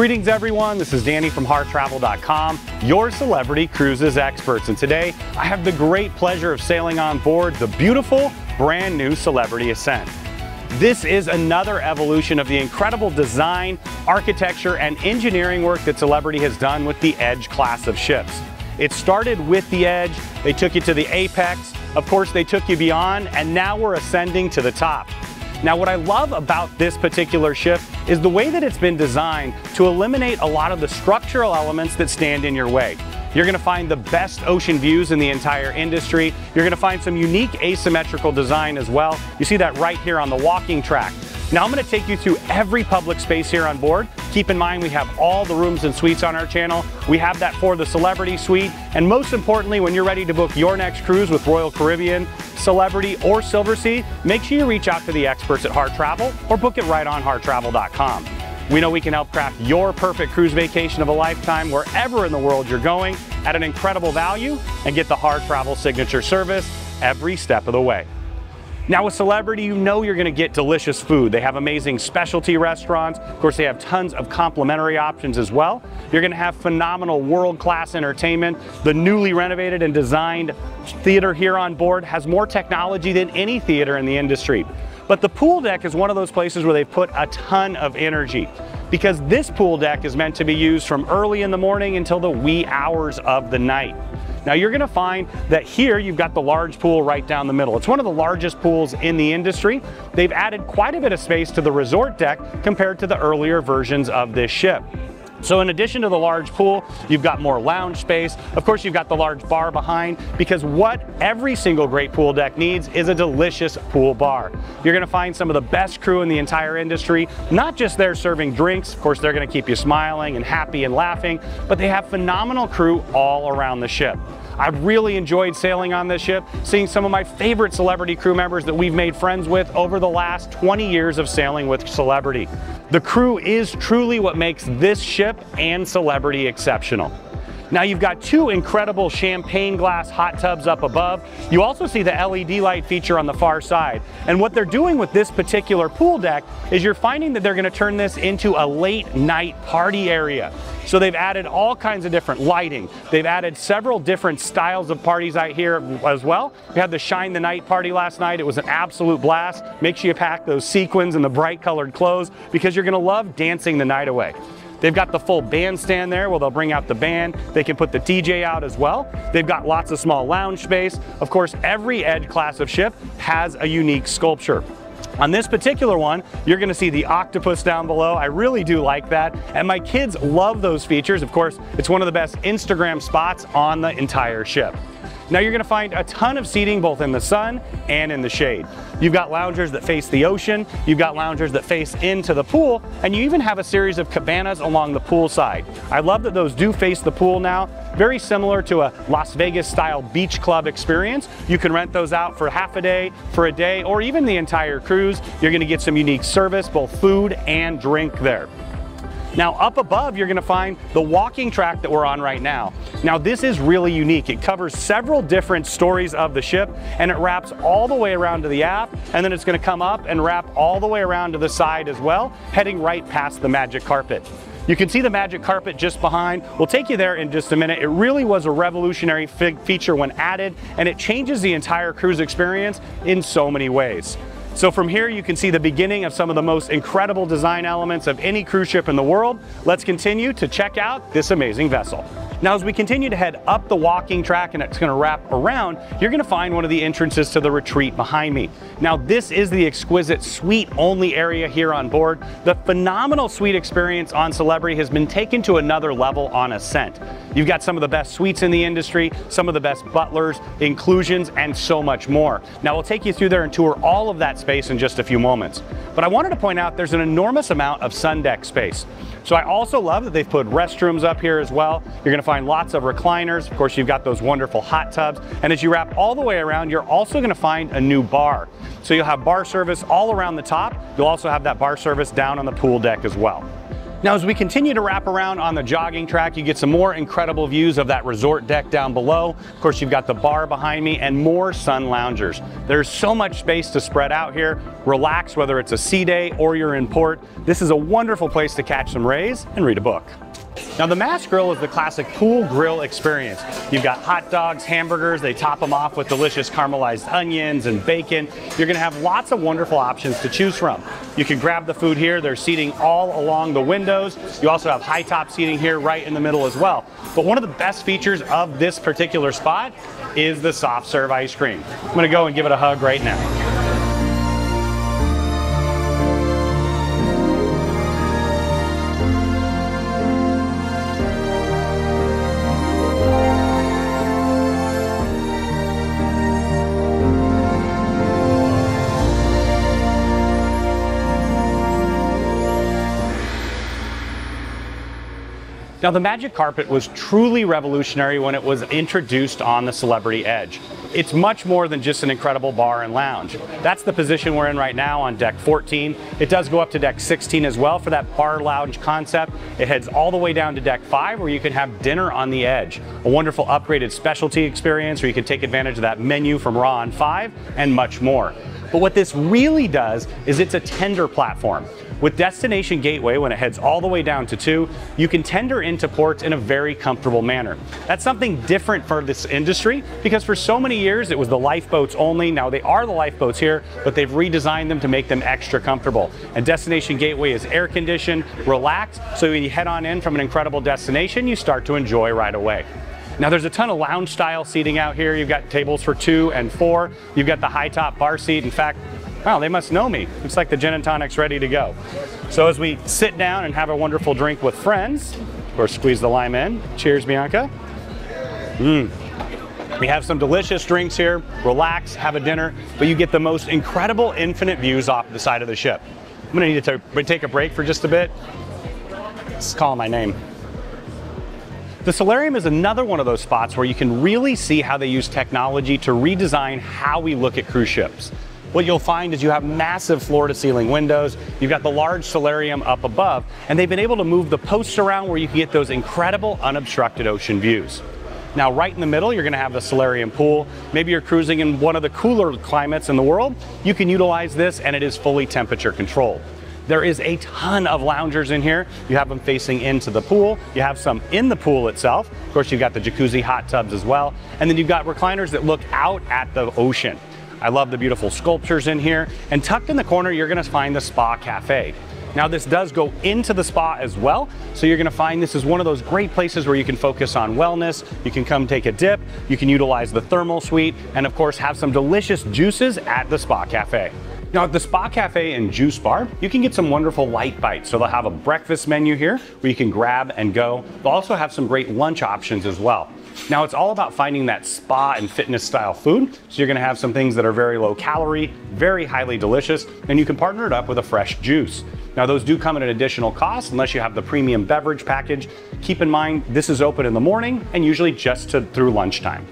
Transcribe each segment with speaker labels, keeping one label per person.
Speaker 1: Greetings everyone, this is Danny from HarrTravel.com, your celebrity cruises experts. And today I have the great pleasure of sailing on board the beautiful brand new Celebrity Ascent. This is another evolution of the incredible design, architecture, and engineering work that Celebrity has done with the Edge class of ships. It started with the Edge, they took you to the apex, of course they took you beyond, and now we're ascending to the top. Now what I love about this particular ship is the way that it's been designed to eliminate a lot of the structural elements that stand in your way. You're gonna find the best ocean views in the entire industry. You're gonna find some unique asymmetrical design as well. You see that right here on the walking track. Now I'm gonna take you through every public space here on board. Keep in mind we have all the rooms and suites on our channel. We have that for the Celebrity Suite. And most importantly, when you're ready to book your next cruise with Royal Caribbean, Celebrity, or Silversea, make sure you reach out to the experts at Harr Travel or book it right on harrtravel.com. We know we can help craft your perfect cruise vacation of a lifetime wherever in the world you're going at an incredible value and get the Harr Travel signature service every step of the way. Now with Celebrity, you know you're gonna get delicious food. They have amazing specialty restaurants. Of course, they have tons of complimentary options as well. You're gonna have phenomenal world-class entertainment. The newly renovated and designed theater here on board has more technology than any theater in the industry. But the pool deck is one of those places where they put a ton of energy because this pool deck is meant to be used from early in the morning until the wee hours of the night. Now you're gonna find that here you've got the large pool right down the middle. It's one of the largest pools in the industry. They've added quite a bit of space to the resort deck compared to the earlier versions of this ship. So in addition to the large pool, you've got more lounge space. Of course, you've got the large bar behind because what every single great pool deck needs is a delicious pool bar. You're gonna find some of the best crew in the entire industry, not just there serving drinks. Of course, they're gonna keep you smiling and happy and laughing, but they have phenomenal crew all around the ship. I've really enjoyed sailing on this ship, seeing some of my favorite celebrity crew members that we've made friends with over the last 20 years of sailing with Celebrity. The crew is truly what makes this ship and Celebrity exceptional. Now you've got two incredible champagne glass hot tubs up above. You also see the LED light feature on the far side. And what they're doing with this particular pool deck is you're finding that they're gonna turn this into a late night party area. So they've added all kinds of different lighting. They've added several different styles of parties out here as well. We had the Shine the Night party last night. It was an absolute blast. Make sure you pack those sequins and the bright colored clothes because you're gonna love dancing the night away. They've got the full bandstand there where they'll bring out the band. They can put the DJ out as well. They've got lots of small lounge space. Of course, every Edge class of ship has a unique sculpture. On this particular one, you're gonna see the octopus down below. I really do like that. And my kids love those features. Of course, it's one of the best Instagram spots on the entire ship. Now you're gonna find a ton of seating both in the sun and in the shade. You've got loungers that face the ocean, you've got loungers that face into the pool, and you even have a series of cabanas along the pool side. I love that those do face the pool now. Very similar to a Las Vegas style beach club experience. You can rent those out for half a day, for a day, or even the entire cruise. You're gonna get some unique service, both food and drink there. Now up above, you're gonna find the walking track that we're on right now. Now this is really unique. It covers several different stories of the ship and it wraps all the way around to the aft and then it's gonna come up and wrap all the way around to the side as well, heading right past the magic carpet. You can see the magic carpet just behind. We'll take you there in just a minute. It really was a revolutionary feature when added and it changes the entire cruise experience in so many ways. So from here you can see the beginning of some of the most incredible design elements of any cruise ship in the world. Let's continue to check out this amazing vessel. Now as we continue to head up the walking track and it's gonna wrap around, you're gonna find one of the entrances to the retreat behind me. Now this is the exquisite suite only area here on board. The phenomenal suite experience on Celebrity has been taken to another level on Ascent. You've got some of the best suites in the industry, some of the best butlers, inclusions, and so much more. Now we'll take you through there and tour all of that space in just a few moments. But I wanted to point out there's an enormous amount of sun deck space. So I also love that they've put restrooms up here as well. You're gonna find lots of recliners. Of course, you've got those wonderful hot tubs. And as you wrap all the way around, you're also gonna find a new bar. So you'll have bar service all around the top. You'll also have that bar service down on the pool deck as well. Now as we continue to wrap around on the jogging track, you get some more incredible views of that resort deck down below. Of course, you've got the bar behind me and more sun loungers. There's so much space to spread out here, relax whether it's a sea day or you're in port. This is a wonderful place to catch some rays and read a book. Now the Mast Grill is the classic pool grill experience. You've got hot dogs, hamburgers, they top them off with delicious caramelized onions and bacon. You're gonna have lots of wonderful options to choose from. You can grab the food here, there's seating all along the windows. You also have high top seating here right in the middle as well. But one of the best features of this particular spot is the soft serve ice cream. I'm gonna go and give it a hug right now. Now the Magic Carpet was truly revolutionary when it was introduced on the Celebrity Edge. It's much more than just an incredible bar and lounge. That's the position we're in right now on deck 14. It does go up to deck 16 as well for that bar lounge concept. It heads all the way down to deck 5 where you can have dinner on the edge. A wonderful upgraded specialty experience where you can take advantage of that menu from Raw on 5 and much more. But what this really does is it's a tender platform. With Destination Gateway, when it heads all the way down to two, you can tender into ports in a very comfortable manner. That's something different for this industry because for so many years it was the lifeboats only. Now they are the lifeboats here, but they've redesigned them to make them extra comfortable. And Destination Gateway is air conditioned, relaxed, so when you head on in from an incredible destination, you start to enjoy right away. Now there's a ton of lounge style seating out here. You've got tables for two and four. You've got the high top bar seat. In fact, wow, they must know me. Looks like the gin and tonic's ready to go. So as we sit down and have a wonderful drink with friends, of course, squeeze the lime in. Cheers, Bianca. Mmm. We have some delicious drinks here, relax, have a dinner, but you get the most incredible infinite views off the side of the ship. I'm gonna need to take a break for just a bit. Let's call my name. The Solarium is another one of those spots where you can really see how they use technology to redesign how we look at cruise ships. What you'll find is you have massive floor to ceiling windows, you've got the large solarium up above, and they've been able to move the posts around where you can get those incredible unobstructed ocean views. Now, right in the middle, you're gonna have the solarium pool. Maybe you're cruising in one of the cooler climates in the world. You can utilize this and it is fully temperature controlled. There is a ton of loungers in here. You have them facing into the pool. You have some in the pool itself. Of course, you've got the jacuzzi hot tubs as well. And then you've got recliners that look out at the ocean. I love the beautiful sculptures in here. And tucked in the corner, you're gonna find the Spa Cafe. Now this does go into the spa as well, so you're gonna find this is one of those great places where you can focus on wellness, you can come take a dip, you can utilize the thermal suite, and of course have some delicious juices at the Spa Cafe. Now at the Spa Cafe and Juice Bar, you can get some wonderful light bites. So they'll have a breakfast menu here where you can grab and go. They'll also have some great lunch options as well. Now it's all about finding that spa and fitness style food. So you're gonna have some things that are very low calorie, very highly delicious, and you can partner it up with a fresh juice. Now those do come at an additional cost unless you have the premium beverage package. Keep in mind, this is open in the morning and usually just to, through lunchtime.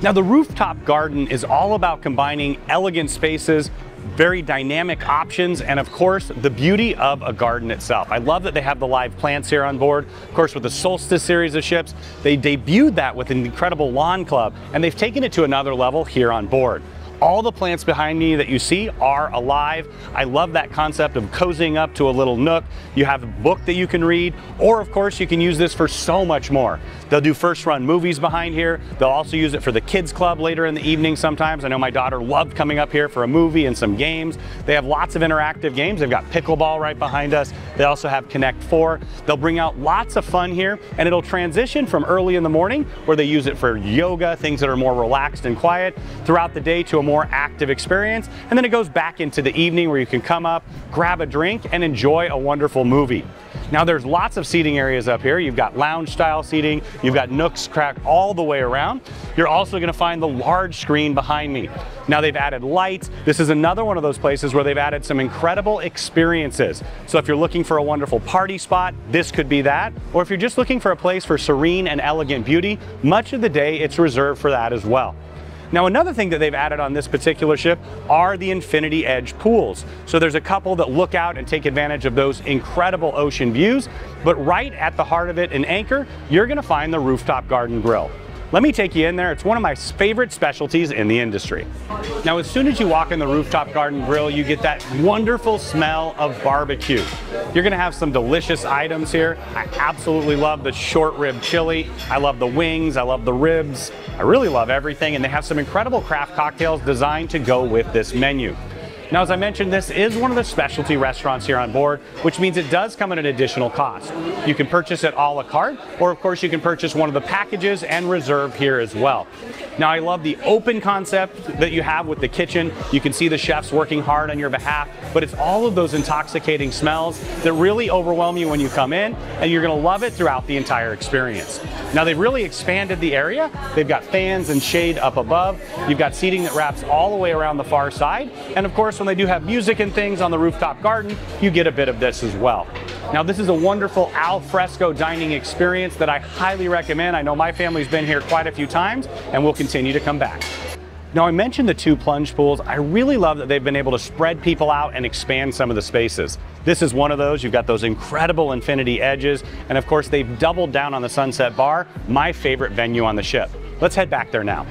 Speaker 1: Now the rooftop garden is all about combining elegant spaces very dynamic options, and of course, the beauty of a garden itself. I love that they have the live plants here on board. Of course, with the Solstice series of ships, they debuted that with an incredible lawn club, and they've taken it to another level here on board. All the plants behind me that you see are alive. I love that concept of cozying up to a little nook. You have a book that you can read, or of course you can use this for so much more. They'll do first run movies behind here. They'll also use it for the kids club later in the evening sometimes. I know my daughter loved coming up here for a movie and some games. They have lots of interactive games. They've got pickleball right behind us. They also have Connect 4. They'll bring out lots of fun here and it'll transition from early in the morning where they use it for yoga, things that are more relaxed and quiet, throughout the day to a more more active experience. And then it goes back into the evening where you can come up, grab a drink, and enjoy a wonderful movie. Now there's lots of seating areas up here. You've got lounge style seating, you've got nooks cracked all the way around. You're also gonna find the large screen behind me. Now they've added lights. This is another one of those places where they've added some incredible experiences. So if you're looking for a wonderful party spot, this could be that. Or if you're just looking for a place for serene and elegant beauty, much of the day it's reserved for that as well. Now another thing that they've added on this particular ship are the Infinity Edge pools. So there's a couple that look out and take advantage of those incredible ocean views, but right at the heart of it in Anchor, you're gonna find the rooftop garden grill. Let me take you in there. It's one of my favorite specialties in the industry. Now, as soon as you walk in the rooftop garden grill, you get that wonderful smell of barbecue. You're gonna have some delicious items here. I absolutely love the short rib chili. I love the wings, I love the ribs. I really love everything, and they have some incredible craft cocktails designed to go with this menu. Now, as I mentioned, this is one of the specialty restaurants here on board, which means it does come at an additional cost. You can purchase it a la carte, or of course you can purchase one of the packages and reserve here as well. Now, I love the open concept that you have with the kitchen. You can see the chefs working hard on your behalf, but it's all of those intoxicating smells that really overwhelm you when you come in, and you're gonna love it throughout the entire experience. Now, they've really expanded the area. They've got fans and shade up above. You've got seating that wraps all the way around the far side. And of course, when they do have music and things on the rooftop garden, you get a bit of this as well. Now this is a wonderful al fresco dining experience that I highly recommend. I know my family's been here quite a few times and will continue to come back. Now I mentioned the two plunge pools. I really love that they've been able to spread people out and expand some of the spaces. This is one of those. You've got those incredible infinity edges. And of course they've doubled down on the Sunset Bar, my favorite venue on the ship. Let's head back there now.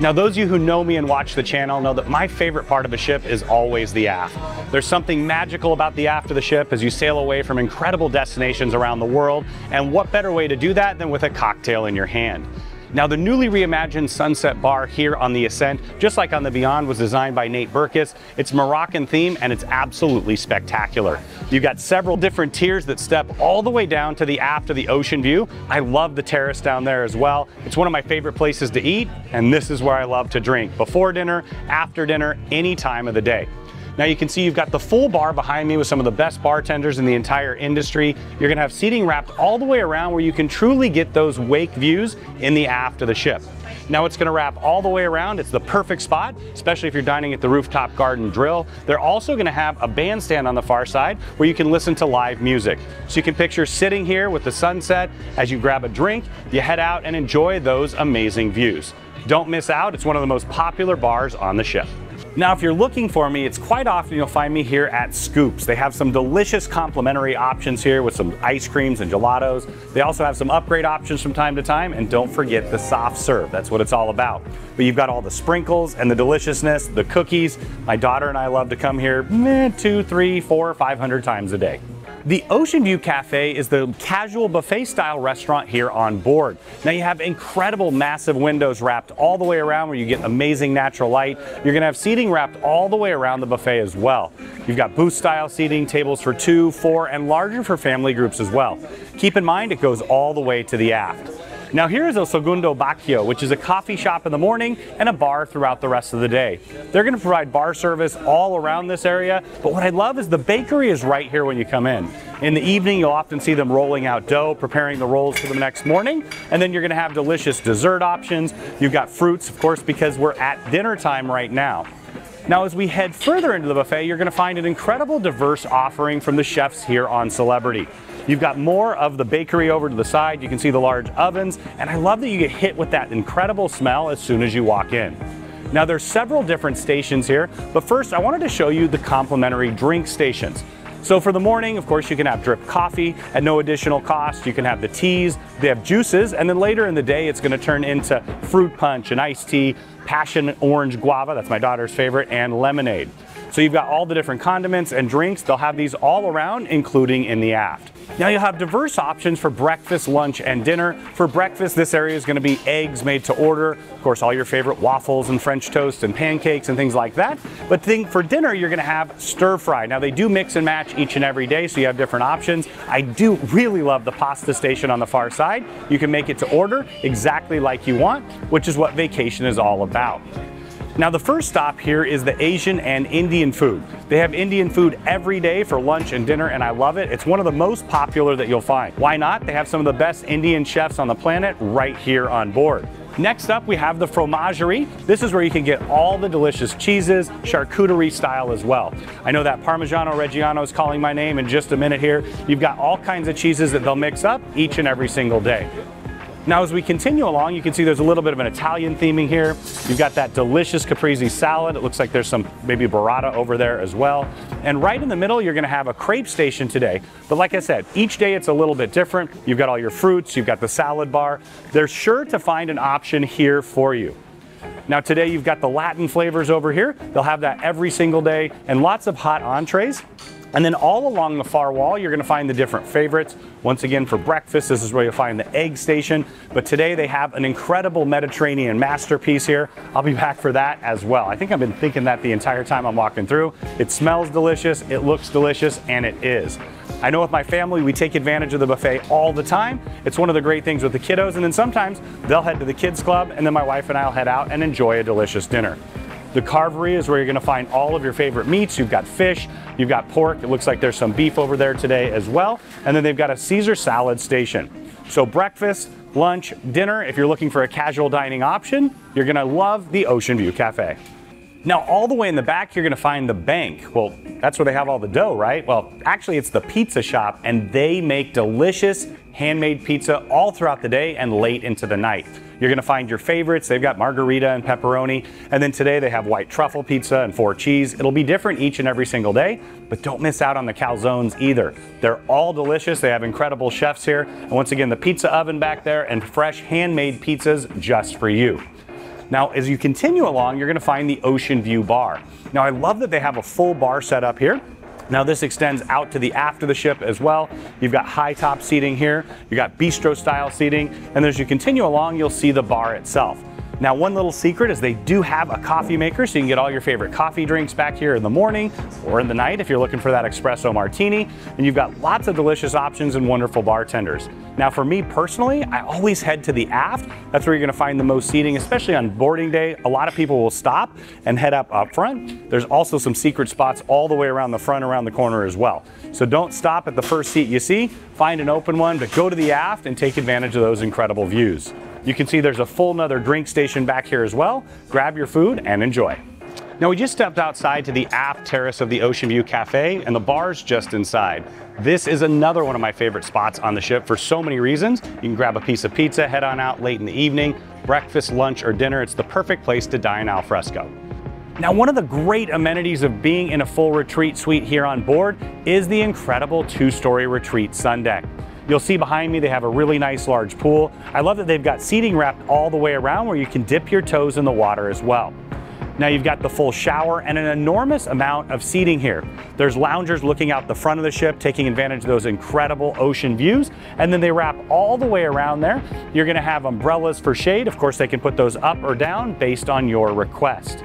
Speaker 1: Now, those of you who know me and watch the channel know that my favorite part of a ship is always the aft. There's something magical about the aft of the ship as you sail away from incredible destinations around the world, and what better way to do that than with a cocktail in your hand? Now, the newly reimagined Sunset Bar here on the Ascent, just like on the Beyond, was designed by Nate Berkus. It's Moroccan theme and it's absolutely spectacular. You've got several different tiers that step all the way down to the aft of the ocean view. I love the terrace down there as well. It's one of my favorite places to eat, and this is where I love to drink. Before dinner, after dinner, any time of the day. Now you can see you've got the full bar behind me with some of the best bartenders in the entire industry. You're gonna have seating wrapped all the way around where you can truly get those wake views in the aft of the ship. Now it's gonna wrap all the way around. It's the perfect spot, especially if you're dining at the rooftop garden grill. They're also gonna have a bandstand on the far side where you can listen to live music. So you can picture sitting here with the sunset as you grab a drink, you head out and enjoy those amazing views. Don't miss out, it's one of the most popular bars on the ship. Now, if you're looking for me, it's quite often you'll find me here at Scoops. They have some delicious complimentary options here with some ice creams and gelatos. They also have some upgrade options from time to time, and don't forget the soft serve. That's what it's all about. But you've got all the sprinkles and the deliciousness, the cookies. My daughter and I love to come here eh, two, three, four, five hundred times a day. The Ocean View Cafe is the casual buffet style restaurant here on board. Now you have incredible massive windows wrapped all the way around where you get amazing natural light. You're gonna have seating wrapped all the way around the buffet as well. You've got booth style seating, tables for two, four, and larger for family groups as well. Keep in mind it goes all the way to the aft. Now here is Il Secondo Bacio, which is a coffee shop in the morning and a bar throughout the rest of the day. They're going to provide bar service all around this area, but what I love is the bakery is right here when you come in. In the evening, you'll often see them rolling out dough, preparing the rolls for the next morning, and then you're going to have delicious dessert options. You've got fruits, of course, because we're at dinner time right now. Now, as we head further into the buffet, you're going to find an incredible diverse offering from the chefs here on Celebrity. You've got more of the bakery over to the side. You can see the large ovens, and I love that you get hit with that incredible smell as soon as you walk in. Now there's several different stations here, but first I wanted to show you the complimentary drink stations. So for the morning, of course, you can have drip coffee at no additional cost. You can have the teas, they have juices, and then later in the day, it's gonna turn into fruit punch and iced tea, passion orange guava, that's my daughter's favorite, and lemonade. So you've got all the different condiments and drinks. They'll have these all around, including in the aft. Now you'll have diverse options for breakfast, lunch, and dinner. For breakfast, this area is going to be eggs made to order. Of course, all your favorite waffles and French toast and pancakes and things like that. But think for dinner, you're going to have stir fry. Now they do mix and match each and every day, so you have different options. I do really love the pasta station on the far side. You can make it to order exactly like you want, which is what vacation is all about. Now the first stop here is the Asian and Indian food. They have Indian food every day for lunch and dinner and I love it. It's one of the most popular that you'll find. Why not? They have some of the best Indian chefs on the planet right here on board. Next up, we have the fromagerie. This is where you can get all the delicious cheeses, charcuterie style as well. I know that Parmigiano Reggiano is calling my name in just a minute here. You've got all kinds of cheeses that they'll mix up each and every single day. Now, as we continue along, you can see there's a little bit of an Italian theming here. You've got that delicious caprese salad. It looks like there's some maybe burrata over there as well. And right in the middle, you're gonna have a crepe station today. But like I said, each day it's a little bit different. You've got all your fruits, you've got the salad bar. They're sure to find an option here for you. Now today you've got the Latin flavors over here. They'll have that every single day and lots of hot entrees. And then all along the far wall, you're gonna find the different favorites. Once again, for breakfast, this is where you'll find the egg station. But today they have an incredible Mediterranean masterpiece here. I'll be back for that as well. I think I've been thinking that the entire time I'm walking through. It smells delicious, it looks delicious, and it is. I know with my family, we take advantage of the buffet all the time. It's one of the great things with the kiddos, and then sometimes they'll head to the kids club, and then my wife and I will head out and enjoy a delicious dinner. The carvery is where you're gonna find all of your favorite meats. You've got fish, you've got pork. It looks like there's some beef over there today as well. And then they've got a Caesar salad station. So breakfast, lunch, dinner, if you're looking for a casual dining option, you're gonna love the Ocean View Cafe. Now, all the way in the back, you're gonna find the bank. Well, that's where they have all the dough, right? Well, actually, it's the pizza shop, and they make delicious handmade pizza all throughout the day and late into the night. You're gonna find your favorites. They've got margarita and pepperoni, and then today they have white truffle pizza and four cheese. It'll be different each and every single day, but don't miss out on the calzones either. They're all delicious. They have incredible chefs here. And once again, the pizza oven back there and fresh handmade pizzas just for you. Now, as you continue along, you're gonna find the Ocean View Bar. Now, I love that they have a full bar set up here. Now this extends out to the after the ship as well. You've got high top seating here, you've got bistro style seating, and as you continue along, you'll see the bar itself. Now, one little secret is they do have a coffee maker, so you can get all your favorite coffee drinks back here in the morning or in the night if you're looking for that espresso martini. And you've got lots of delicious options and wonderful bartenders. Now, for me personally, I always head to the aft. That's where you're gonna find the most seating, especially on boarding day. A lot of people will stop and head up up front. There's also some secret spots all the way around the front, around the corner as well. So don't stop at the first seat you see, find an open one, but go to the aft and take advantage of those incredible views. You can see there's a full another drink station back here as well. Grab your food and enjoy. Now we just stepped outside to the aft terrace of the Ocean View Cafe and the bar's just inside. This is another one of my favorite spots on the ship for so many reasons. You can grab a piece of pizza, head on out late in the evening, breakfast, lunch, or dinner. It's the perfect place to dine al fresco. Now, one of the great amenities of being in a full retreat suite here on board is the incredible two-story retreat sun deck. You'll see behind me they have a really nice large pool. I love that they've got seating wrapped all the way around where you can dip your toes in the water as well. Now you've got the full shower and an enormous amount of seating here. There's loungers looking out the front of the ship, taking advantage of those incredible ocean views. And then they wrap all the way around there. You're gonna have umbrellas for shade. Of course, they can put those up or down based on your request.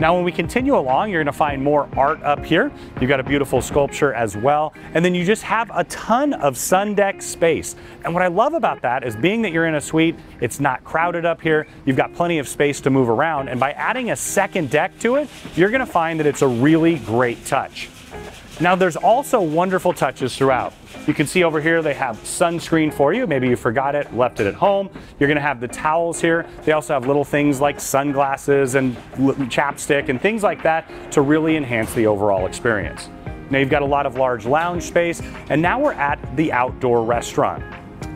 Speaker 1: Now when we continue along, you're gonna find more art up here. You've got a beautiful sculpture as well. And then you just have a ton of sun deck space. And what I love about that is being that you're in a suite, it's not crowded up here. You've got plenty of space to move around. And by adding a second deck to it, you're gonna find that it's a really great touch. Now there's also wonderful touches throughout. You can see over here they have sunscreen for you. Maybe you forgot it, left it at home. You're gonna have the towels here. They also have little things like sunglasses and chapstick and things like that to really enhance the overall experience. Now you've got a lot of large lounge space and now we're at the outdoor restaurant.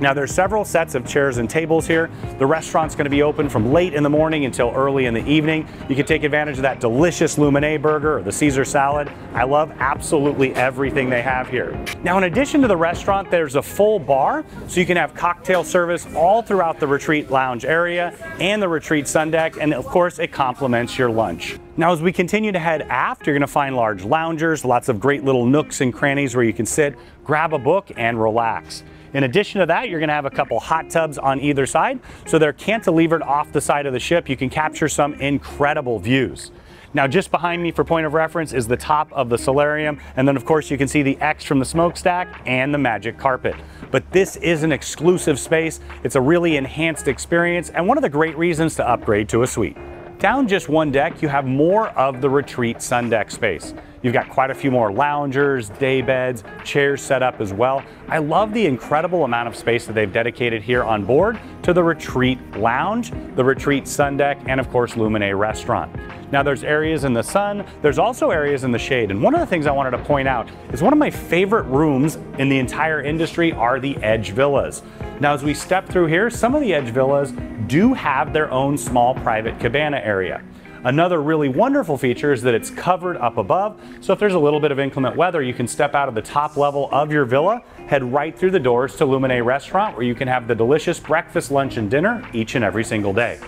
Speaker 1: Now there's several sets of chairs and tables here. The restaurant's gonna be open from late in the morning until early in the evening. You can take advantage of that delicious Luminae burger or the Caesar salad. I love absolutely everything they have here. Now in addition to the restaurant, there's a full bar, so you can have cocktail service all throughout the retreat lounge area and the retreat sun deck, and of course it complements your lunch. Now as we continue to head aft, you're gonna find large loungers, lots of great little nooks and crannies where you can sit, grab a book, and relax. In addition to that, you're gonna have a couple hot tubs on either side. So they're cantilevered off the side of the ship. You can capture some incredible views. Now just behind me for point of reference is the top of the solarium and then of course you can see the X from the smokestack and the magic carpet. But this is an exclusive space. It's a really enhanced experience and one of the great reasons to upgrade to a suite. Down just one deck, you have more of the retreat sun deck space. You've got quite a few more loungers, day beds, chairs set up as well. I love the incredible amount of space that they've dedicated here on board to the Retreat Lounge, the Retreat Sun Deck, and of course Luminae Restaurant. Now there's areas in the sun, there's also areas in the shade. And one of the things I wanted to point out is one of my favorite rooms in the entire industry are the Edge Villas. Now as we step through here, some of the Edge Villas do have their own small private cabana area. Another really wonderful feature is that it's covered up above, so if there's a little bit of inclement weather, you can step out of the top level of your villa, head right through the doors to Luminae Restaurant where you can have the delicious breakfast, lunch, and dinner each and every single day.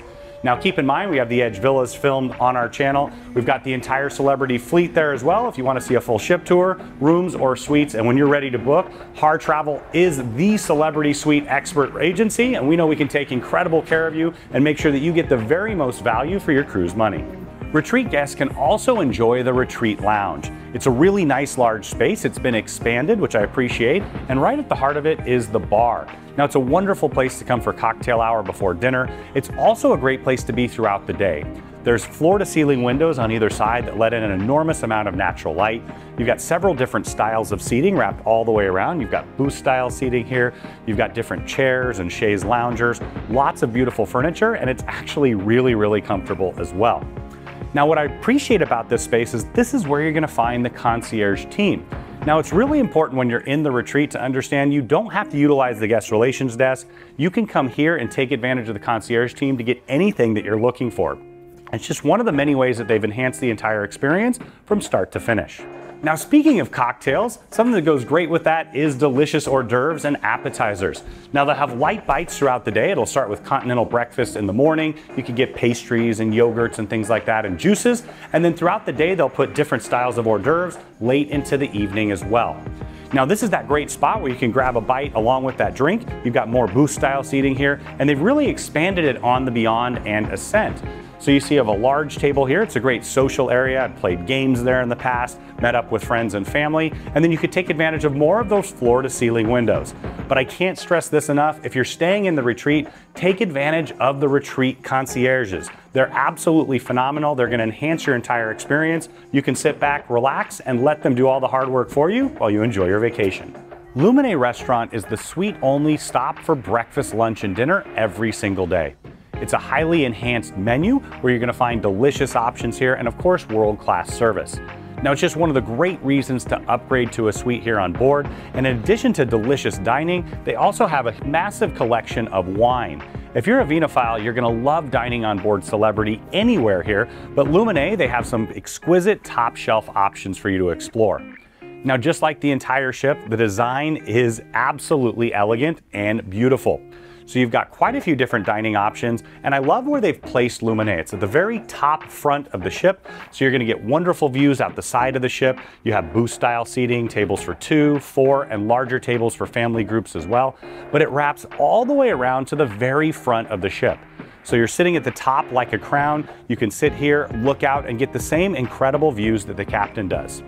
Speaker 1: Now keep in mind, we have the Edge Villas filmed on our channel. We've got the entire celebrity fleet there as well if you want to see a full ship tour, rooms or suites. And when you're ready to book, Harr Travel is the celebrity suite expert agency. And we know we can take incredible care of you and make sure that you get the very most value for your cruise money. Retreat guests can also enjoy the Retreat Lounge. It's a really nice large space. It's been expanded, which I appreciate, and right at the heart of it is the bar. Now it's a wonderful place to come for cocktail hour before dinner. It's also a great place to be throughout the day. There's floor to ceiling windows on either side that let in an enormous amount of natural light. You've got several different styles of seating wrapped all the way around. You've got booth style seating here. You've got different chairs and chaise loungers, lots of beautiful furniture, and it's actually really, really comfortable as well. Now what I appreciate about this space is this is where you're gonna find the concierge team. Now it's really important when you're in the retreat to understand you don't have to utilize the guest relations desk. You can come here and take advantage of the concierge team to get anything that you're looking for. It's just one of the many ways that they've enhanced the entire experience from start to finish. Now, speaking of cocktails, something that goes great with that is delicious hors d'oeuvres and appetizers. Now, they'll have light bites throughout the day. It'll start with continental breakfast in the morning. You can get pastries and yogurts and things like that and juices. And then throughout the day, they'll put different styles of hors d'oeuvres late into the evening as well. Now this is that great spot where you can grab a bite along with that drink. You've got more booth style seating here and they've really expanded it on the Beyond and Ascent. So you see you have a large table here. It's a great social area. I've played games there in the past, met up with friends and family, and then you could take advantage of more of those floor to ceiling windows. But I can't stress this enough. If you're staying in the retreat, take advantage of the retreat concierges. They're absolutely phenomenal. They're gonna enhance your entire experience. You can sit back, relax, and let them do all the hard work for you while you enjoy your vacation. Luminae Restaurant is the suite only stop for breakfast, lunch, and dinner every single day. It's a highly enhanced menu where you're gonna find delicious options here and of course world-class service. Now it's just one of the great reasons to upgrade to a suite here on board. And in addition to delicious dining, they also have a massive collection of wine. If you're a vinophile, you're gonna love dining on board Celebrity anywhere here, but Luminae, they have some exquisite top shelf options for you to explore. Now, just like the entire ship, the design is absolutely elegant and beautiful. So you've got quite a few different dining options, and I love where they've placed Luminae. It's at the very top front of the ship, so you're gonna get wonderful views out the side of the ship. You have booth style seating, tables for two, four, and larger tables for family groups as well. But it wraps all the way around to the very front of the ship. So you're sitting at the top like a crown. You can sit here, look out, and get the same incredible views that the captain does.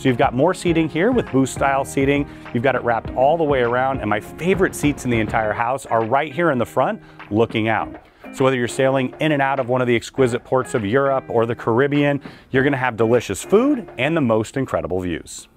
Speaker 1: So you've got more seating here with booth style seating. You've got it wrapped all the way around and my favorite seats in the entire house are right here in the front looking out. So whether you're sailing in and out of one of the exquisite ports of Europe or the Caribbean, you're gonna have delicious food and the most incredible views.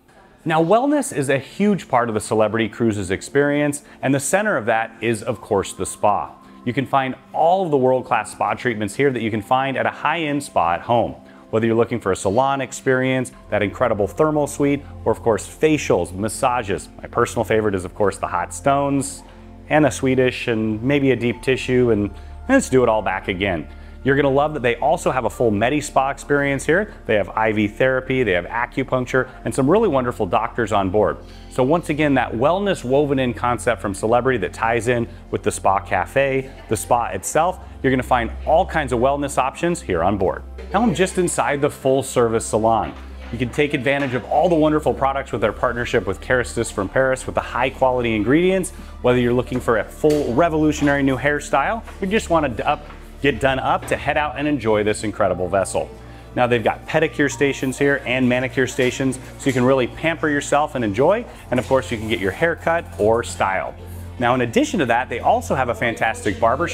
Speaker 1: Now, wellness is a huge part of the Celebrity Cruises experience, and the center of that is, of course, the spa. You can find all of the world-class spa treatments here that you can find at a high-end spa at home. Whether you're looking for a salon experience, that incredible thermal suite, or of course facials, massages. My personal favorite is of course the hot stones, and a Swedish, and maybe a deep tissue, and let's do it all back again. You're gonna love that they also have a full Medi Spa experience here. They have IV therapy, they have acupuncture, and some really wonderful doctors on board. So once again, that wellness woven in concept from Celebrity that ties in with the Spa Cafe, the spa itself, you're gonna find all kinds of wellness options here on board. Now I'm just inside the full service salon. You can take advantage of all the wonderful products with our partnership with Kérastase from Paris with the high quality ingredients, whether you're looking for a full revolutionary new hairstyle or just want to up get done up to head out and enjoy this incredible vessel. Now they've got pedicure stations here and manicure stations so you can really pamper yourself and enjoy. And of course you can get your hair cut or style. Now in addition to that, they also have a fantastic barber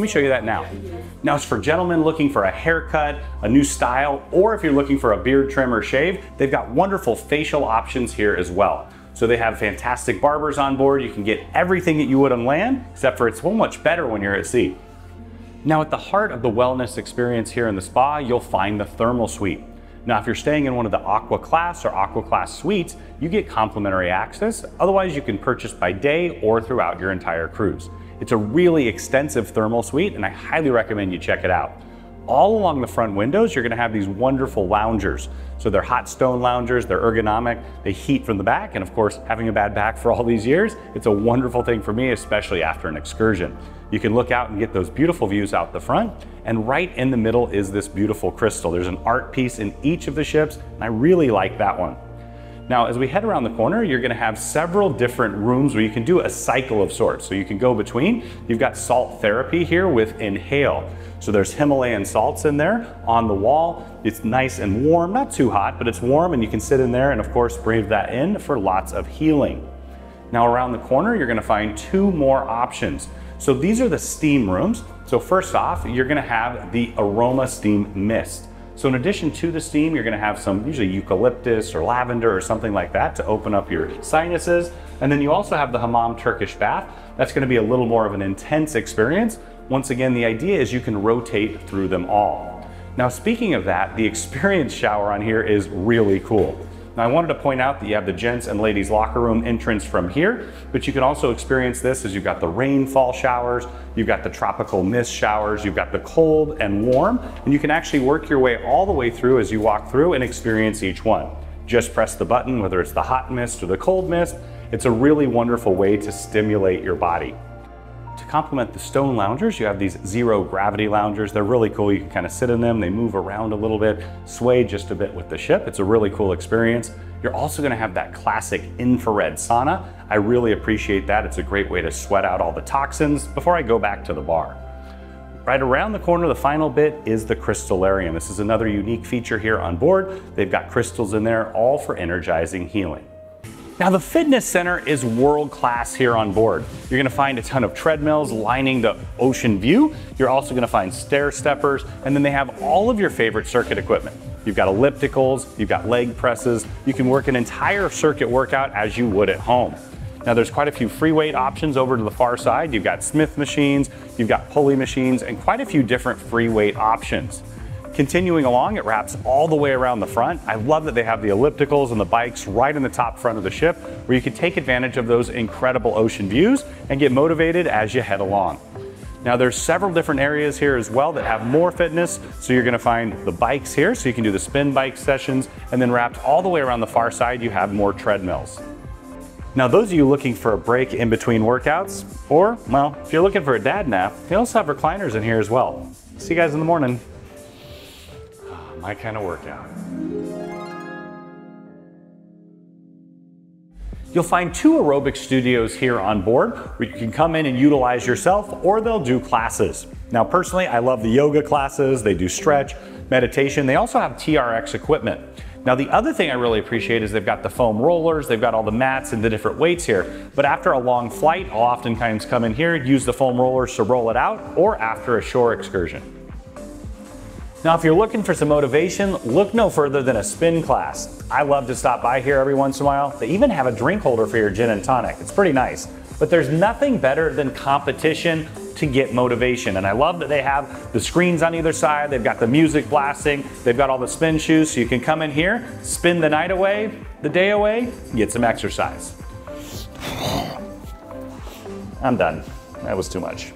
Speaker 1: shop me show you that now. Now it's for gentlemen looking for a haircut, a new style, or if you're looking for a beard trim or shave, they've got wonderful facial options here as well. So they have fantastic barbers on board. You can get everything that you would on land, except for it's so much better when you're at sea. Now at the heart of the wellness experience here in the spa, you'll find the thermal suite. Now, if you're staying in one of the Aqua Class or Aqua Class suites, you get complimentary access. Otherwise, you can purchase by day or throughout your entire cruise. It's a really extensive thermal suite, and I highly recommend you check it out. All along the front windows, you're gonna have these wonderful loungers. So they're hot stone loungers, they're ergonomic, they heat from the back, and of course, having a bad back for all these years, it's a wonderful thing for me, especially after an excursion. You can look out and get those beautiful views out the front, and right in the middle is this beautiful crystal. There's an art piece in each of the ships, and I really like that one. Now, as we head around the corner, you're gonna have several different rooms where you can do a cycle of sorts. So you can go between. You've got salt therapy here with Inhale. So there's Himalayan salts in there on the wall. It's nice and warm, not too hot, but it's warm and you can sit in there and of course breathe that in for lots of healing. Now around the corner, you're gonna find two more options. So these are the steam rooms. So first off, you're gonna have the aroma steam mist. So in addition to the steam, you're gonna have some usually eucalyptus or lavender or something like that to open up your sinuses. And then you also have the hammam Turkish bath. That's gonna be a little more of an intense experience. Once again, the idea is you can rotate through them all. Now, speaking of that, the experience shower on here is really cool. Now I wanted to point out that you have the gents and ladies locker room entrance from here, but you can also experience this as you've got the rainfall showers, you've got the tropical mist showers, you've got the cold and warm, and you can actually work your way all the way through as you walk through and experience each one. Just press the button, whether it's the hot mist or the cold mist. It's a really wonderful way to stimulate your body. Complement the stone loungers, you have these zero gravity loungers. They're really cool. You can kind of sit in them. They move around a little bit, sway just a bit with the ship. It's a really cool experience. You're also gonna have that classic infrared sauna. I really appreciate that. It's a great way to sweat out all the toxins before I go back to the bar. Right around the corner, the final bit is the Crystallarium. This is another unique feature here on board. They've got crystals in there, all for energizing healing. Now the fitness center is world class here on board. You're gonna find a ton of treadmills lining the ocean view. You're also gonna find stair steppers, and then they have all of your favorite circuit equipment. You've got ellipticals, you've got leg presses. You can work an entire circuit workout as you would at home. Now there's quite a few free weight options over to the far side. You've got Smith machines, you've got pulley machines, and quite a few different free weight options. Continuing along, it wraps all the way around the front. I love that they have the ellipticals and the bikes right in the top front of the ship where you can take advantage of those incredible ocean views and get motivated as you head along. Now there's several different areas here as well that have more fitness. So you're gonna find the bikes here, so you can do the spin bike sessions, and then wrapped all the way around the far side, you have more treadmills. Now those of you looking for a break in between workouts, or well, if you're looking for a dad nap, they also have recliners in here as well. See you guys in the morning my kind of workout. You'll find two aerobic studios here on board where you can come in and utilize yourself or they'll do classes. Now personally, I love the yoga classes, they do stretch, meditation, they also have TRX equipment. Now the other thing I really appreciate is they've got the foam rollers, they've got all the mats and the different weights here. But after a long flight, I'll oftentimes come in here, use the foam rollers to roll it out, or after a shore excursion. Now, if you're looking for some motivation, look no further than a spin class. I love to stop by here every once in a while. They even have a drink holder for your gin and tonic. It's pretty nice. But there's nothing better than competition to get motivation. And I love that they have the screens on either side. They've got the music blasting. They've got all the spin shoes. So you can come in here, spin the night away, the day away, get some exercise. I'm done. That was too much.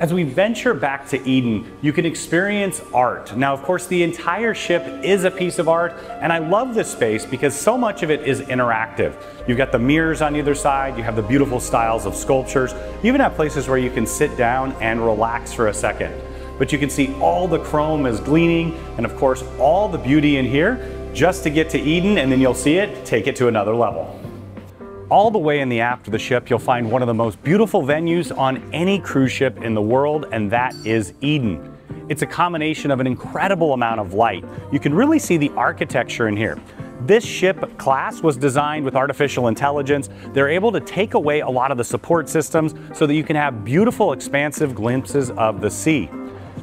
Speaker 1: As we venture back to Eden, you can experience art. Now, of course, the entire ship is a piece of art, and I love this space because so much of it is interactive. You've got the mirrors on either side, you have the beautiful styles of sculptures, you even have places where you can sit down and relax for a second. But you can see all the chrome is gleaming, and of course, all the beauty in here just to get to Eden, and then you'll see it take it to another level. All the way in the aft of the ship, you'll find one of the most beautiful venues on any cruise ship in the world, and that is Eden. It's a combination of an incredible amount of light. You can really see the architecture in here. This ship class was designed with artificial intelligence. They're able to take away a lot of the support systems so that you can have beautiful, expansive glimpses of the sea.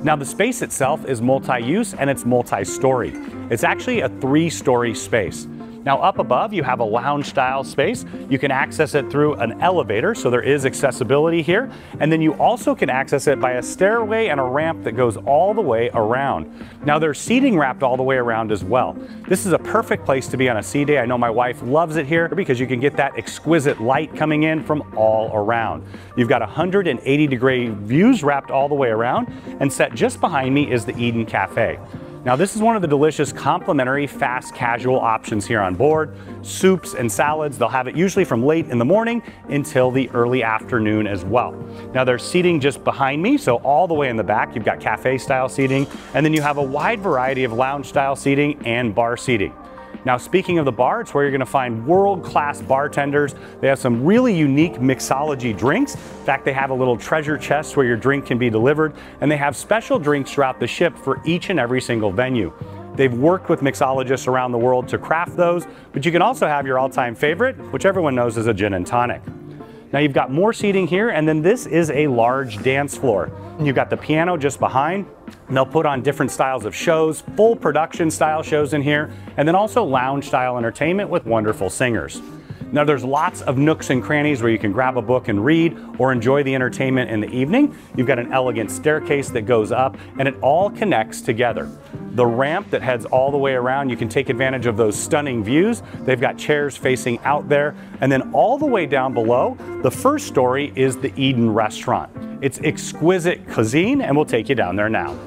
Speaker 1: Now the space itself is multi-use and it's multi-story. It's actually a three-story space. Now up above, you have a lounge style space. You can access it through an elevator, so there is accessibility here. And then you also can access it by a stairway and a ramp that goes all the way around. Now there's seating wrapped all the way around as well. This is a perfect place to be on a sea day. I know my wife loves it here because you can get that exquisite light coming in from all around. You've got 180 degree views wrapped all the way around and set just behind me is the Eden Cafe. Now this is one of the delicious complimentary fast casual options here on board. Soups and salads, they'll have it usually from late in the morning until the early afternoon as well. Now there's seating just behind me, so all the way in the back you've got cafe style seating, and then you have a wide variety of lounge style seating and bar seating. Now, speaking of the bar, it's where you're gonna find world-class bartenders. They have some really unique mixology drinks. In fact, they have a little treasure chest where your drink can be delivered, and they have special drinks throughout the ship for each and every single venue. They've worked with mixologists around the world to craft those, but you can also have your all-time favorite, which everyone knows is a gin and tonic. Now you've got more seating here, and then this is a large dance floor. You've got the piano just behind, they'll put on different styles of shows, full production style shows in here, and then also lounge style entertainment with wonderful singers. Now there's lots of nooks and crannies where you can grab a book and read or enjoy the entertainment in the evening. You've got an elegant staircase that goes up and it all connects together. The ramp that heads all the way around, you can take advantage of those stunning views. They've got chairs facing out there. And then all the way down below, the first story is the Eden restaurant. It's exquisite cuisine and we'll take you down there now.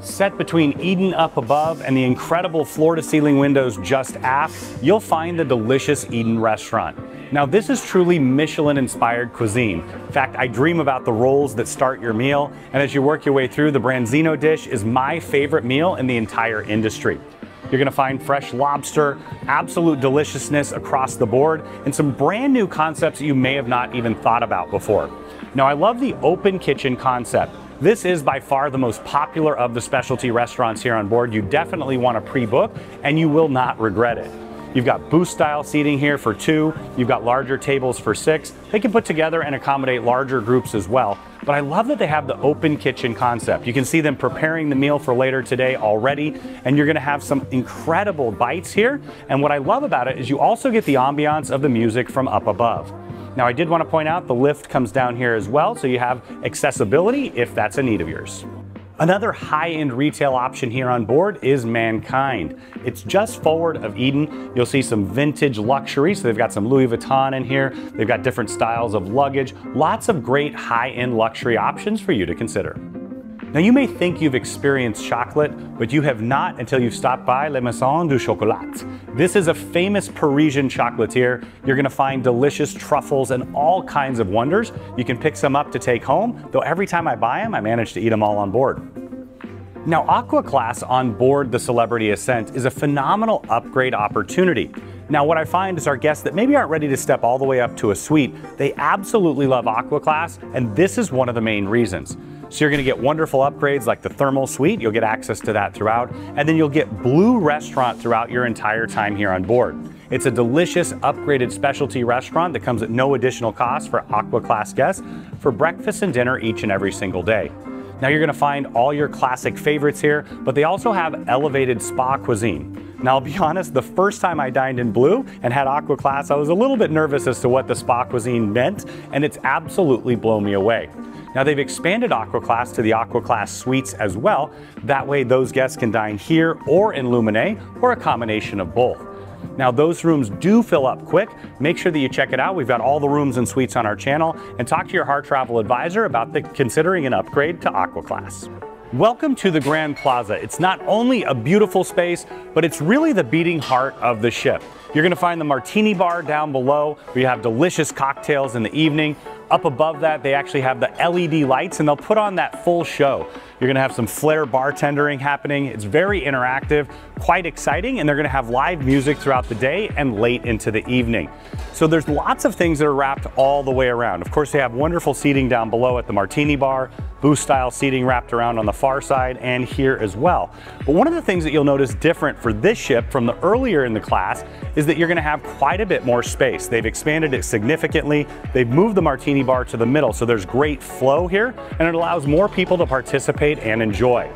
Speaker 1: Set between Eden up above and the incredible floor to ceiling windows just aft, you'll find the delicious Eden restaurant. Now this is truly Michelin inspired cuisine. In fact, I dream about the rolls that start your meal, and as you work your way through, the branzino dish is my favorite meal in the entire industry. You're gonna find fresh lobster, absolute deliciousness across the board, and some brand new concepts you may have not even thought about before. Now I love the open kitchen concept. This is by far the most popular of the specialty restaurants here on board. You definitely want to pre-book and you will not regret it. You've got booth style seating here for two. You've got larger tables for six. They can put together and accommodate larger groups as well. But I love that they have the open kitchen concept. You can see them preparing the meal for later today already, and you're gonna have some incredible bites here. And what I love about it is you also get the ambiance of the music from up above. Now I did want to point out the lift comes down here as well, so you have accessibility if that's a need of yours. Another high-end retail option here on board is Mankind. It's just forward of Eden. You'll see some vintage luxury, so they've got some Louis Vuitton in here. They've got different styles of luggage. Lots of great high-end luxury options for you to consider. Now you may think you've experienced chocolate, but you have not until you've stopped by Le Maison du Chocolat. This is a famous Parisian chocolatier. You're gonna find delicious truffles and all kinds of wonders. You can pick some up to take home, though every time I buy them, I manage to eat them all on board. Now, Aqua Class on board the Celebrity Ascent is a phenomenal upgrade opportunity. Now, what I find is our guests that maybe aren't ready to step all the way up to a suite, they absolutely love Aqua Class, and this is one of the main reasons. So you're gonna get wonderful upgrades like the thermal suite, you'll get access to that throughout, and then you'll get Blu Restaurant throughout your entire time here on board. It's a delicious upgraded specialty restaurant that comes at no additional cost for Aqua Class guests for breakfast and dinner each and every single day. Now you're gonna find all your classic favorites here, but they also have elevated spa cuisine. Now I'll be honest, the first time I dined in Blu and had Aqua Class, I was a little bit nervous as to what the spa cuisine meant, and it's absolutely blown me away. Now they've expanded Aqua Class to the Aqua Class suites as well. That way those guests can dine here or in Luminae or a combination of both. Now those rooms do fill up quick. Make sure that you check it out. We've got all the rooms and suites on our channel and talk to your Harr Travel advisor about the, considering an upgrade to Aqua Class. Welcome to the Grand Plaza. It's not only a beautiful space, but it's really the beating heart of the ship. You're gonna find the martini bar down below where you have delicious cocktails in the evening. Up above that, they actually have the LED lights and they'll put on that full show. You're gonna have some flair bartendering happening. It's very interactive, quite exciting, and they're gonna have live music throughout the day and late into the evening. So there's lots of things that are wrapped all the way around. Of course, they have wonderful seating down below at the martini bar, booth style seating wrapped around on the far side and here as well. But one of the things that you'll notice different for this ship from the earlier in the class is that you're gonna have quite a bit more space. They've expanded it significantly. They've moved the martini bar to the middle, so there's great flow here and it allows more people to participate and enjoy.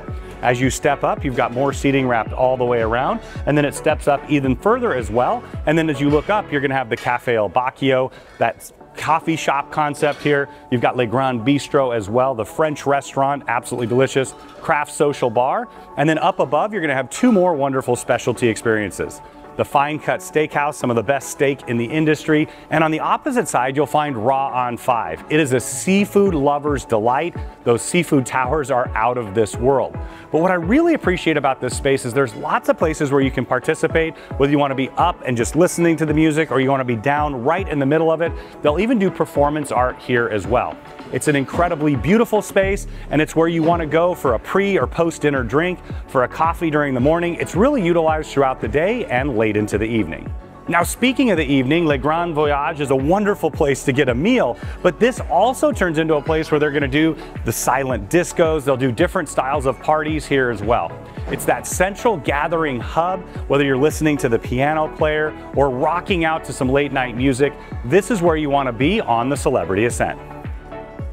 Speaker 1: As you step up, you've got more seating wrapped all the way around, and then it steps up even further as well. And then as you look up, you're gonna have the Cafe al Bacio, that coffee shop concept here. You've got Le Grand Bistro as well, the French restaurant, absolutely delicious, craft social bar. And then up above, you're gonna have two more wonderful specialty experiences the Fine Cut Steakhouse, some of the best steak in the industry. And on the opposite side, you'll find Raw on 5. It is a seafood lover's delight. Those seafood towers are out of this world. But what I really appreciate about this space is there's lots of places where you can participate, whether you want to be up and just listening to the music or you want to be down right in the middle of it. They'll even do performance art here as well. It's an incredibly beautiful space and it's where you want to go for a pre or post dinner drink, for a coffee during the morning. It's really utilized throughout the day and late into the evening. Now, speaking of the evening, Le Grand Voyage is a wonderful place to get a meal, but this also turns into a place where they're going to do the silent discos. They'll do different styles of parties here as well. It's that central gathering hub, whether you're listening to the piano player or rocking out to some late night music, this is where you want to be on the Celebrity Ascent.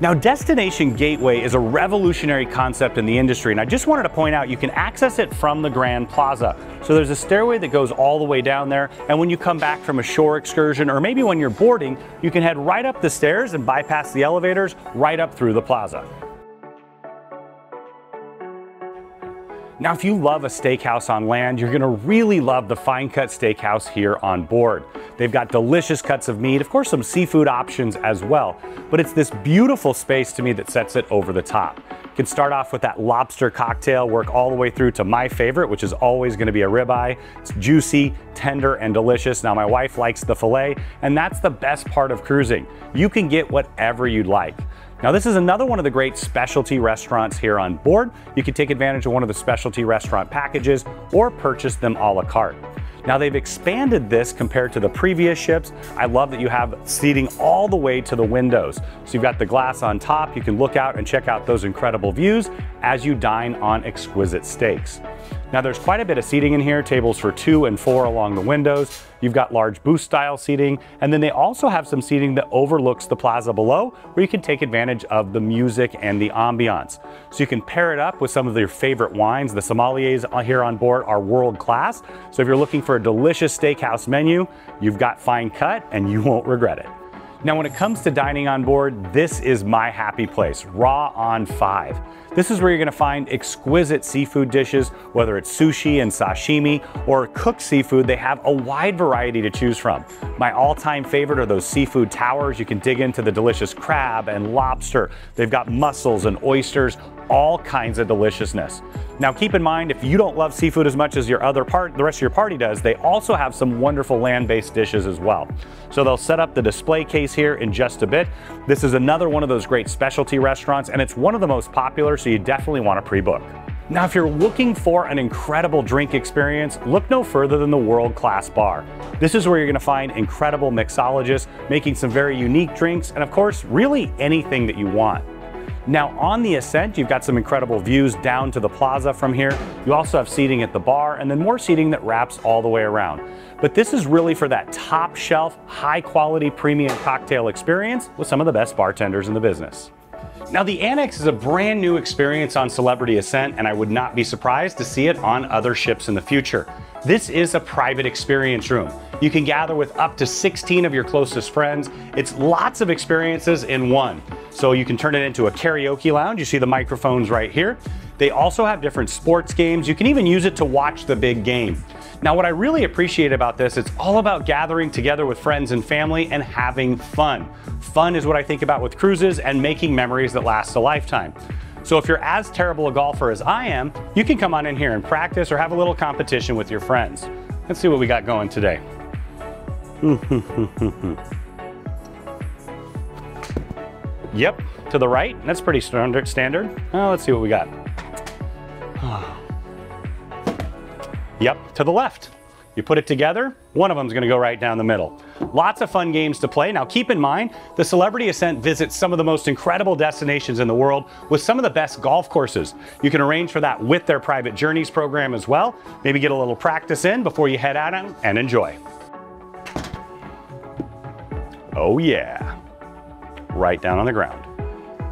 Speaker 1: Now, Destination Gateway is a revolutionary concept in the industry, and I just wanted to point out you can access it from the Grand Plaza. So there's a stairway that goes all the way down there, and when you come back from a shore excursion, or maybe when you're boarding, you can head right up the stairs and bypass the elevators right up through the plaza. Now, if you love a steakhouse on land, you're gonna really love the Fine Cut Steakhouse here on board. They've got delicious cuts of meat, of course, some seafood options as well, but it's this beautiful space to me that sets it over the top. You can start off with that lobster cocktail, work all the way through to my favorite, which is always gonna be a ribeye. It's juicy, tender, and delicious. Now, my wife likes the filet, and that's the best part of cruising. You can get whatever you'd like. Now this is another one of the great specialty restaurants here on board. You can take advantage of one of the specialty restaurant packages or purchase them a la carte. Now they've expanded this compared to the previous ships. I love that you have seating all the way to the windows. So you've got the glass on top, you can look out and check out those incredible views as you dine on exquisite steaks. Now there's quite a bit of seating in here, tables for two and four along the windows. You've got large booth style seating, and then they also have some seating that overlooks the plaza below where you can take advantage of the music and the ambiance. So you can pair it up with some of your favorite wines. The sommeliers here on board are world class. So if you're looking for a delicious steakhouse menu, you've got fine cut and you won't regret it. Now, when it comes to dining on board, this is my happy place, Raw on 5. This is where you're gonna find exquisite seafood dishes, whether it's sushi and sashimi or cooked seafood, they have a wide variety to choose from. My all-time favorite are those seafood towers. You can dig into the delicious crab and lobster. They've got mussels and oysters, all kinds of deliciousness. Now keep in mind, if you don't love seafood as much as your other part, the rest of your party does, they also have some wonderful land-based dishes as well. So they'll set up the display case here in just a bit. This is another one of those great specialty restaurants, and it's one of the most popular, so you definitely want to pre-book. Now, if you're looking for an incredible drink experience, look no further than the World Class Bar. This is where you're gonna find incredible mixologists making some very unique drinks, and of course, really anything that you want. Now on the ascent, you've got some incredible views down to the plaza from here. You also have seating at the bar and then more seating that wraps all the way around. But this is really for that top shelf, high quality premium cocktail experience with some of the best bartenders in the business. Now the Annex is a brand new experience on Celebrity Ascent and I would not be surprised to see it on other ships in the future. This is a private experience room. You can gather with up to 16 of your closest friends. It's lots of experiences in one. So you can turn it into a karaoke lounge. You see the microphones right here. They also have different sports games. You can even use it to watch the big game. Now, what I really appreciate about this, it's all about gathering together with friends and family and having fun. Fun is what I think about with cruises and making memories that last a lifetime. So if you're as terrible a golfer as I am, you can come on in here and practice or have a little competition with your friends. Let's see what we got going today. Yep, to the right. That's pretty standard. standard. Oh, let's see what we got. Yep, to the left. You put it together, one of them is going to go right down the middle. Lots of fun games to play. Now keep in mind, the Celebrity Ascent visits some of the most incredible destinations in the world with some of the best golf courses. You can arrange for that with their private journeys program as well. Maybe get a little practice in before you head out and enjoy. Oh yeah, right down on the ground.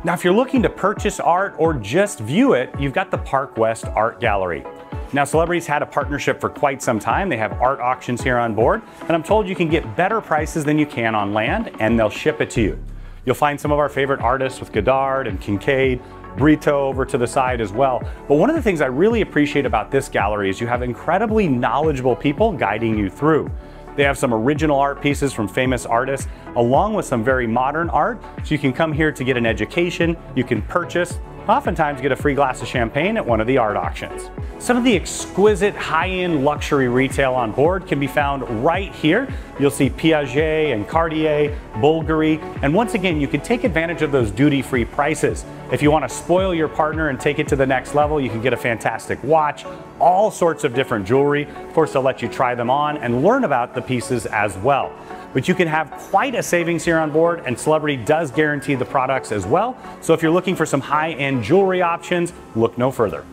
Speaker 1: Now if you're looking to purchase art or just view it, you've got the Park West Art Gallery. Now, Celebrity's had a partnership for quite some time. They have art auctions here on board, and I'm told you can get better prices than you can on land, and they'll ship it to you. You'll find some of our favorite artists with Godard and Kinkade, Britto over to the side as well. But one of the things I really appreciate about this gallery is you have incredibly knowledgeable people guiding you through. They have some original art pieces from famous artists, along with some very modern art. So you can come here to get an education, you can purchase, oftentimes get a free glass of champagne at one of the art auctions. Some of the exquisite high-end luxury retail on board can be found right here. You'll see Piaget and Cartier, Bulgari, and once again, you can take advantage of those duty-free prices. If you want to spoil your partner and take it to the next level, you can get a fantastic watch, all sorts of different jewelry. Of course, they'll let you try them on and learn about the pieces as well but you can have quite a savings here on board and Celebrity does guarantee the products as well. So if you're looking for some high-end jewelry options, look no further.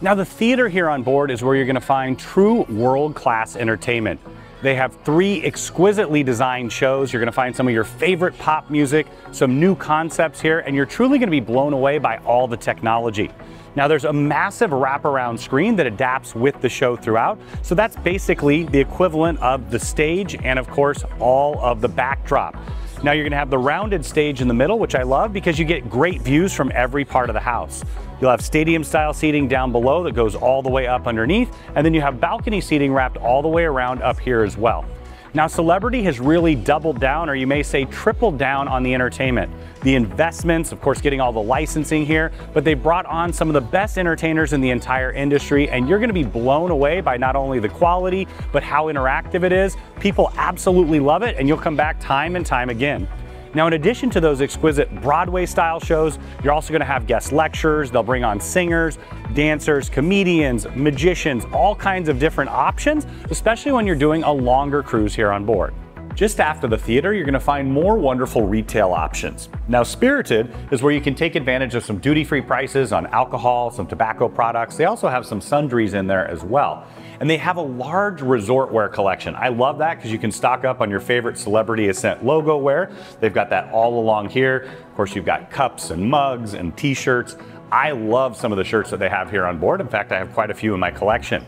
Speaker 1: Now the theater here on board is where you're gonna find true world-class entertainment. They have three exquisitely designed shows. You're gonna find some of your favorite pop music, some new concepts here, and you're truly gonna be blown away by all the technology. Now there's a massive wraparound screen that adapts with the show throughout. So that's basically the equivalent of the stage and of course all of the backdrop. Now you're gonna have the rounded stage in the middle, which I love because you get great views from every part of the house. You'll have stadium style seating down below that goes all the way up underneath, and then you have balcony seating wrapped all the way around up here as well. Now, Celebrity has really doubled down, or you may say tripled down on the entertainment. The investments, of course, getting all the licensing here, but they brought on some of the best entertainers in the entire industry, and you're gonna be blown away by not only the quality, but how interactive it is. People absolutely love it, and you'll come back time and time again. Now, in addition to those exquisite Broadway style shows, you're also going to have guest lectures. They'll bring on singers, dancers, comedians, magicians, all kinds of different options, especially when you're doing a longer cruise here on board. Just after the theater, you're gonna find more wonderful retail options. Now, Spirited is where you can take advantage of some duty-free prices on alcohol, some tobacco products. They also have some sundries in there as well. And they have a large resort wear collection. I love that because you can stock up on your favorite Celebrity Ascent logo wear. They've got that all along here. Of course, you've got cups and mugs and t-shirts. I love some of the shirts that they have here on board. In fact, I have quite a few in my collection.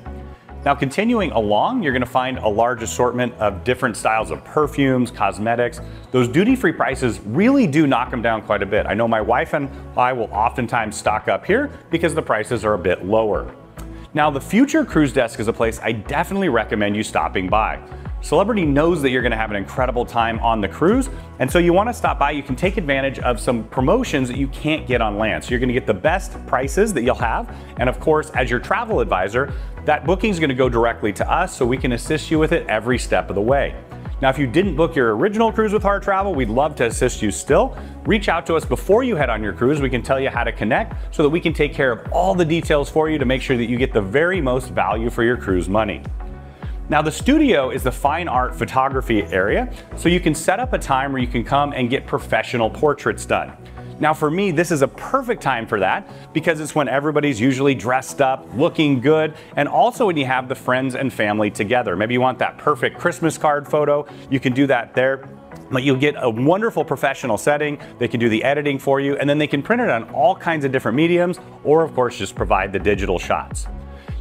Speaker 1: Now continuing along, you're gonna find a large assortment of different styles of perfumes, cosmetics. Those duty-free prices really do knock them down quite a bit. I know my wife and I will oftentimes stock up here because the prices are a bit lower. Now the Future Cruise Desk is a place I definitely recommend you stopping by. Celebrity knows that you're gonna have an incredible time on the cruise, and so you wanna stop by, you can take advantage of some promotions that you can't get on land. So you're gonna get the best prices that you'll have, and of course, as your travel advisor, that booking is going to go directly to us so we can assist you with it every step of the way. Now, if you didn't book your original cruise with Harr Travel, we'd love to assist you still. Reach out to us before you head on your cruise. We can tell you how to connect so that we can take care of all the details for you to make sure that you get the very most value for your cruise money. Now the studio is the fine art photography area, so you can set up a time where you can come and get professional portraits done. Now for me, this is a perfect time for that because it's when everybody's usually dressed up, looking good, and also when you have the friends and family together. Maybe you want that perfect Christmas card photo, you can do that there. But you'll get a wonderful professional setting. They can do the editing for you, and then they can print it on all kinds of different mediums, or of course, just provide the digital shots.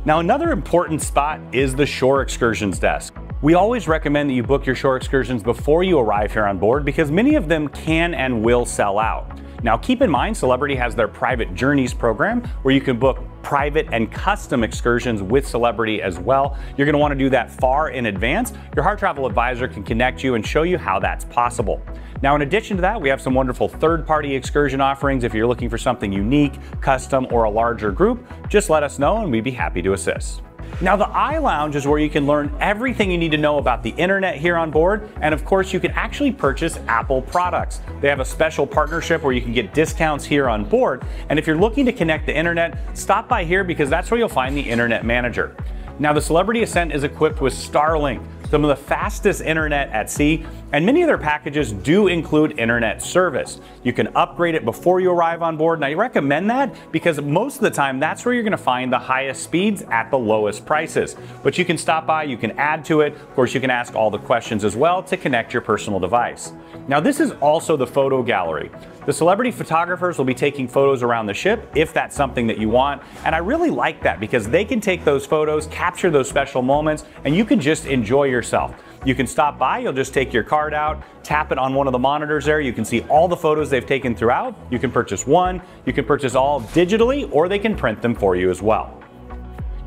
Speaker 1: Now, another important spot is the shore excursions desk. We always recommend that you book your shore excursions before you arrive here on board because many of them can and will sell out. Now keep in mind, Celebrity has their private journeys program where you can book private and custom excursions with Celebrity as well. You're gonna to want to do that far in advance. Your Harr Travel advisor can connect you and show you how that's possible. Now, in addition to that, we have some wonderful third-party excursion offerings. If you're looking for something unique, custom, or a larger group, just let us know and we'd be happy to assist. Now, the iLounge is where you can learn everything you need to know about the internet here on board, and of course, you can actually purchase Apple products. They have a special partnership where you can get discounts here on board, and if you're looking to connect the internet, stop by here because that's where you'll find the Internet Manager. Now, the Celebrity Ascent is equipped with Starlink, some of the fastest internet at sea, and many of their packages do include internet service. You can upgrade it before you arrive on board, and I recommend that because most of the time that's where you're going to find the highest speeds at the lowest prices. But you can stop by, you can add to it. Of course, you can ask all the questions as well to connect your personal device. Now, this is also the photo gallery. The celebrity photographers will be taking photos around the ship if that's something that you want. And I really like that because they can take those photos, capture those special moments, and you can just enjoy yourself. You can stop by, you'll just take your card out, tap it on one of the monitors there. You can see all the photos they've taken throughout. You can purchase one, you can purchase all digitally, or they can print them for you as well.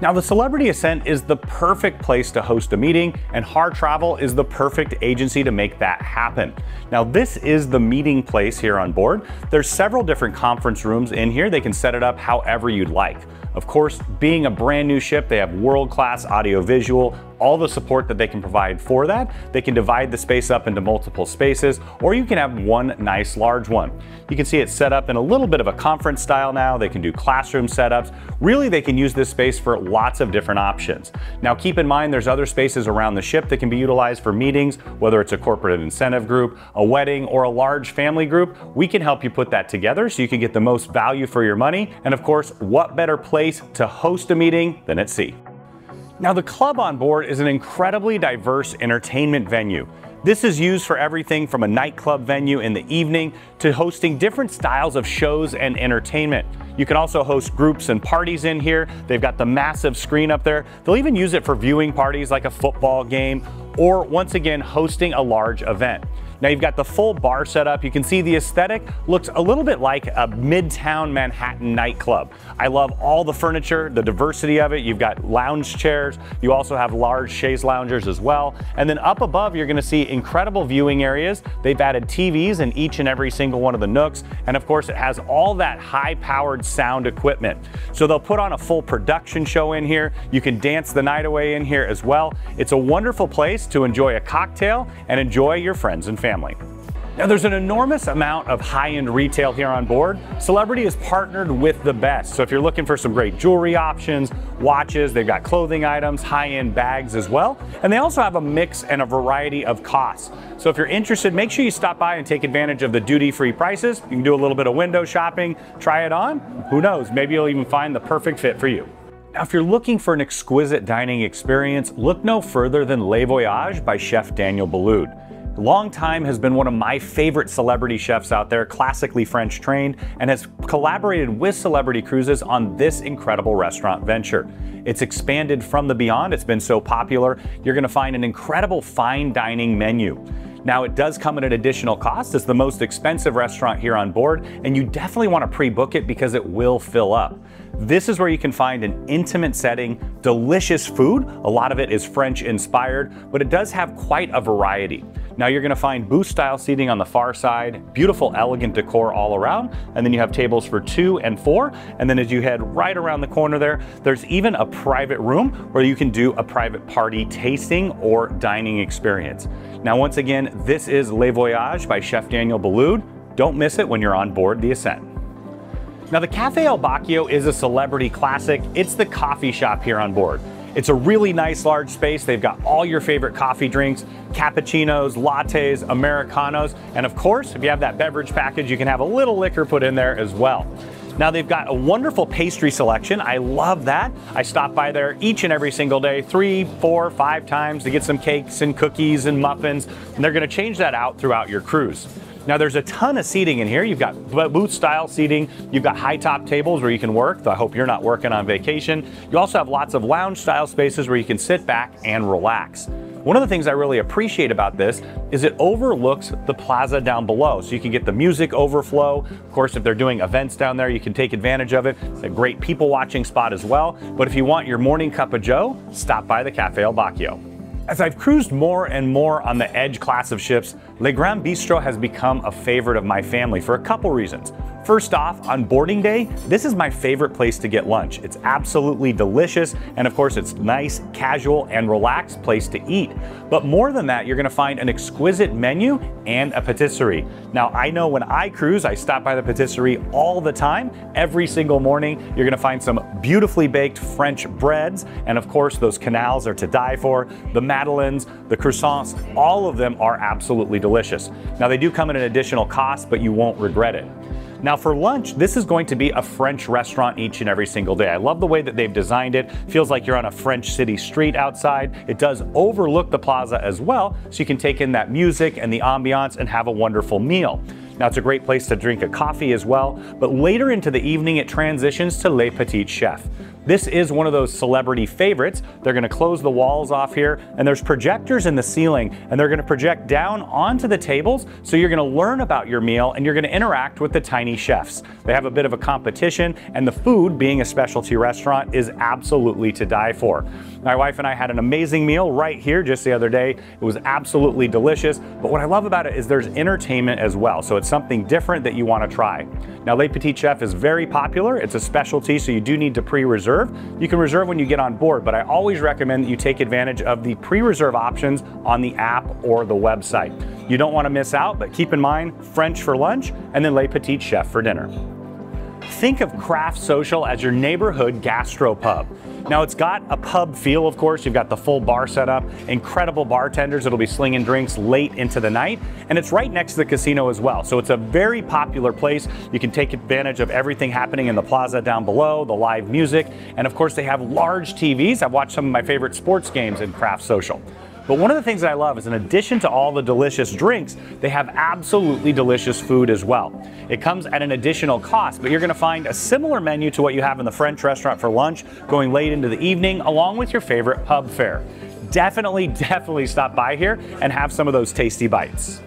Speaker 1: Now, the Celebrity Ascent is the perfect place to host a meeting, and Harr Travel is the perfect agency to make that happen. Now, this is the meeting place here on board. There's several different conference rooms in here. They can set it up however you'd like. Of course, being a brand new ship, they have world-class audio-visual, all the support that they can provide for that. They can divide the space up into multiple spaces, or you can have one nice large one. You can see it's set up in a little bit of a conference style now. They can do classroom setups. Really, they can use this space for lots of different options. Now, keep in mind there's other spaces around the ship that can be utilized for meetings, whether it's a corporate incentive group, a wedding, or a large family group. We can help you put that together so you can get the most value for your money. And of course, what better place to host a meeting than at sea? Now, the club on board is an incredibly diverse entertainment venue. This is used for everything from a nightclub venue in the evening to hosting different styles of shows and entertainment. You can also host groups and parties in here. They've got the massive screen up there. They'll even use it for viewing parties like a football game or once again hosting a large event. Now you've got the full bar setup. You can see the aesthetic looks a little bit like a midtown Manhattan nightclub. I love all the furniture, the diversity of it. You've got lounge chairs. You also have large chaise loungers as well. And then up above, you're gonna see incredible viewing areas. They've added TVs in each and every single one of the nooks. And of course, it has all that high powered sound equipment. So they'll put on a full production show in here. You can dance the night away in here as well. It's a wonderful place to enjoy a cocktail and enjoy your friends and family family. Now, there's an enormous amount of high-end retail here on board. Celebrity is partnered with the best. So if you're looking for some great jewelry options, watches, they've got clothing items, high-end bags as well. And they also have a mix and a variety of costs. So if you're interested, make sure you stop by and take advantage of the duty-free prices. You can do a little bit of window shopping, try it on. Who knows, maybe you'll even find the perfect fit for you. Now, if you're looking for an exquisite dining experience, look no further than Le Voyage by Chef Daniel Boulud. Long Time has been one of my favorite celebrity chefs out there, classically French trained, and has collaborated with Celebrity Cruises on this incredible restaurant venture. It's expanded from the beyond, it's been so popular, you're gonna find an incredible fine dining menu. Now, it does come at an additional cost. It's the most expensive restaurant here on board, and you definitely want to pre book it because it will fill up. This is where you can find an intimate setting, delicious food. A lot of it is French inspired, but it does have quite a variety. Now you're gonna find booth style seating on the far side, beautiful elegant decor all around, and then you have tables for two and four, and then as you head right around the corner there, there's even a private room where you can do a private party tasting or dining experience. Now once again, this is Le Voyage by Chef Daniel Boulud. Don't miss it when you're on board the Ascent. Now the Cafe al Bacio is a celebrity classic. It's the coffee shop here on board. It's a really nice large space. They've got all your favorite coffee drinks, cappuccinos, lattes, Americanos, and of course, if you have that beverage package, you can have a little liquor put in there as well. Now they've got a wonderful pastry selection. I love that. I stop by there each and every single day, three, four, five times to get some cakes and cookies and muffins, and they're gonna change that out throughout your cruise. Now there's a ton of seating in here. You've got booth style seating. You've got high top tables where you can work. I hope you're not working on vacation. You also have lots of lounge style spaces where you can sit back and relax. One of the things I really appreciate about this is it overlooks the plaza down below. So you can get the music overflow. Of course, if they're doing events down there, you can take advantage of it. It's a great people watching spot as well. But if you want your morning cup of joe, stop by the Cafe al Bacio. As I've cruised more and more on the Edge class of ships, Le Grand Bistro has become a favorite of my family for a couple reasons. First off, on boarding day, this is my favorite place to get lunch. It's absolutely delicious, and of course, it's nice, casual, and relaxed place to eat. But more than that, you're gonna find an exquisite menu and a patisserie. Now, I know when I cruise, I stop by the patisserie all the time. Every single morning, you're gonna find some beautifully baked French breads, and of course, those canals are to die for. The madeleines, the croissants, all of them are absolutely delicious. Now, they do come at an additional cost, but you won't regret it. Now for lunch, this is going to be a French restaurant each and every single day. I love the way that they've designed it. Feels like you're on a French city street outside. It does overlook the plaza as well, so you can take in that music and the ambiance and have a wonderful meal. Now it's a great place to drink a coffee as well, but later into the evening it transitions to Les Petits Chefs. This is one of those celebrity favorites. They're gonna close the walls off here and there's projectors in the ceiling and they're gonna project down onto the tables so you're gonna learn about your meal and you're gonna interact with the tiny chefs. They have a bit of a competition and the food, being a specialty restaurant, is absolutely to die for. My wife and I had an amazing meal right here just the other day. It was absolutely delicious, but what I love about it is there's entertainment as well, so it's something different that you wanna try. Now, Les Petits Chefs is very popular. It's a specialty, so you do need to pre-reserve. You can reserve when you get on board, but I always recommend that you take advantage of the pre-reserve options on the app or the website. You don't want to miss out, but keep in mind French for lunch and then Les Petits Chefs for dinner. Think of Craft Social as your neighborhood gastropub. Now it's got a pub feel, of course. You've got the full bar setup, incredible bartenders that'll be slinging drinks late into the night, and it's right next to the casino as well. So it's a very popular place. You can take advantage of everything happening in the plaza down below, the live music, and of course they have large TVs. I've watched some of my favorite sports games in Craft Social. But one of the things that I love is in addition to all the delicious drinks, they have absolutely delicious food as well. It comes at an additional cost, but you're gonna find a similar menu to what you have in the French restaurant for lunch, going late into the evening, along with your favorite pub fare. Definitely, definitely stop by here and have some of those tasty bites.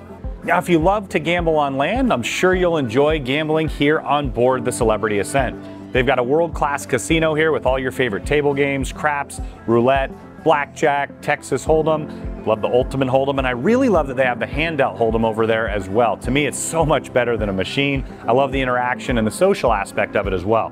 Speaker 1: Now, if you love to gamble on land, I'm sure you'll enjoy gambling here on board the Celebrity Ascent. They've got a world-class casino here with all your favorite table games, craps, roulette, blackjack, Texas Hold'em. Love the Ultimate Hold'em, and I really love that they have the handout Hold'em over there as well. To me, it's so much better than a machine. I love the interaction and the social aspect of it as well.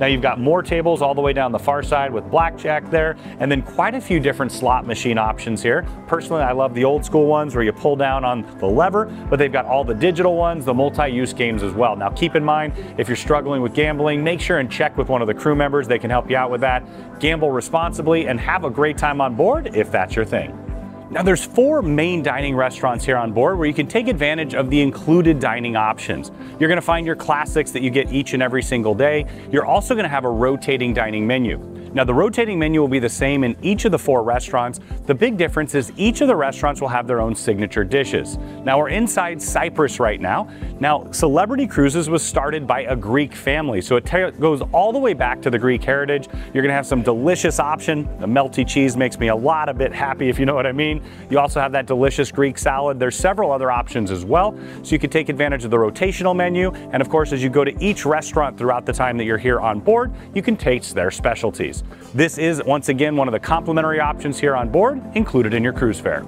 Speaker 1: Now you've got more tables all the way down the far side with blackjack there, and then quite a few different slot machine options here. Personally, I love the old school ones where you pull down on the lever, but they've got all the digital ones, the multi-use games as well. Now keep in mind, if you're struggling with gambling, make sure and check with one of the crew members. They can help you out with that. Gamble responsibly and have a great time on board if that's your thing. Now there's four main dining restaurants here on board where you can take advantage of the included dining options. You're gonna find your classics that you get each and every single day. You're also gonna have a rotating dining menu. Now the rotating menu will be the same in each of the four restaurants. The big difference is each of the restaurants will have their own signature dishes. Now we're inside Cyprus right now. Now Celebrity Cruises was started by a Greek family, so it goes all the way back to the Greek heritage. You're gonna have some delicious option. The melty cheese makes me a lot a bit happy if you know what I mean. You also have that delicious Greek salad. There's several other options as well, so you can take advantage of the rotational menu. And of course, as you go to each restaurant throughout the time that you're here on board, you can taste their specialties. This is, once again, one of the complimentary options here on board, included in your cruise fare.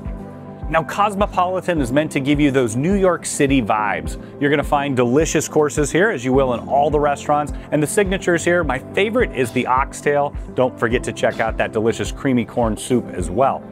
Speaker 1: Now, Cosmopolitan is meant to give you those New York City vibes. You're gonna find delicious courses here, as you will in all the restaurants, and the signatures here, my favorite is the oxtail. Don't forget to check out that delicious creamy corn soup as well.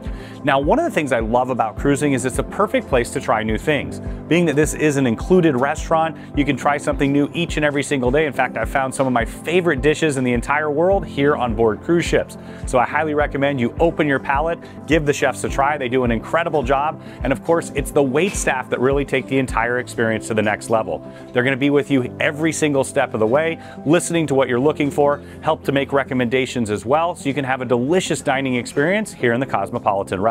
Speaker 1: Now, one of the things I love about cruising is it's a perfect place to try new things. Being that this is an included restaurant, you can try something new each and every single day. In fact, I've found some of my favorite dishes in the entire world here on board cruise ships. So I highly recommend you open your palate, give the chefs a try. They do an incredible job. And of course, it's the wait staff that really take the entire experience to the next level. They're gonna be with you every single step of the way, listening to what you're looking for, help to make recommendations as well, so you can have a delicious dining experience here in the Cosmopolitan restaurant.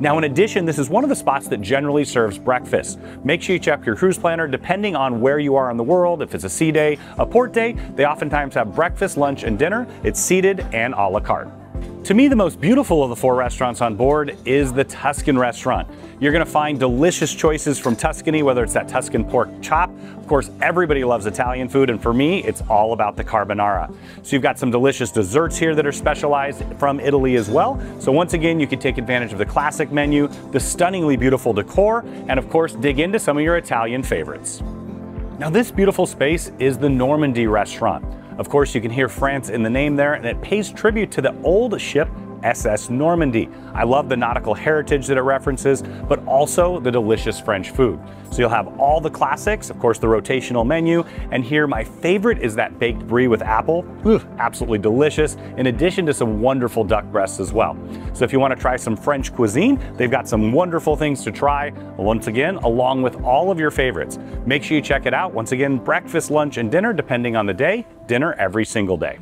Speaker 1: Now, in addition, this is one of the spots that generally serves breakfast. Make sure you check your cruise planner depending on where you are in the world. If it's a sea day, a port day, they oftentimes have breakfast, lunch, and dinner. It's seated and a la carte. To me, the most beautiful of the four restaurants on board is the Tuscan restaurant. You're gonna find delicious choices from Tuscany, whether it's that Tuscan pork chop. Of course, everybody loves Italian food, and for me, it's all about the carbonara. So you've got some delicious desserts here that are specialized from Italy as well. So once again, you can take advantage of the classic menu, the stunningly beautiful decor, and of course, dig into some of your Italian favorites. Now this beautiful space is the Normandie restaurant. Of course, you can hear France in the name there, and it pays tribute to the old ship SS Normandie. I love the nautical heritage that it references, but also the delicious French food. So you'll have all the classics, of course, the rotational menu, and here my favorite is that baked brie with apple. Ugh, absolutely delicious, in addition to some wonderful duck breasts as well. So if you want to try some French cuisine, they've got some wonderful things to try, once again, along with all of your favorites. Make sure you check it out. Once again, breakfast, lunch, and dinner, depending on the day, dinner every single day.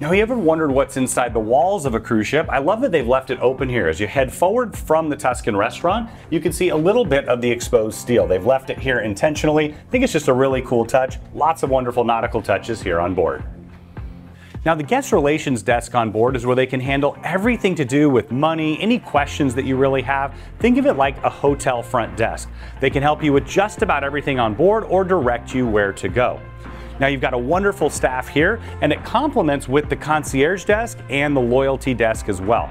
Speaker 1: Now, you ever wondered what's inside the walls of a cruise ship? I love that they've left it open here. As you head forward from the Tuscan restaurant, you can see a little bit of the exposed steel. They've left it here intentionally. I think it's just a really cool touch. Lots of wonderful nautical touches here on board. Now, the guest relations desk on board is where they can handle everything to do with money, any questions that you really have. Think of it like a hotel front desk. They can help you with just about everything on board or direct you where to go. Now you've got a wonderful staff here and it complements with the concierge desk and the loyalty desk as well.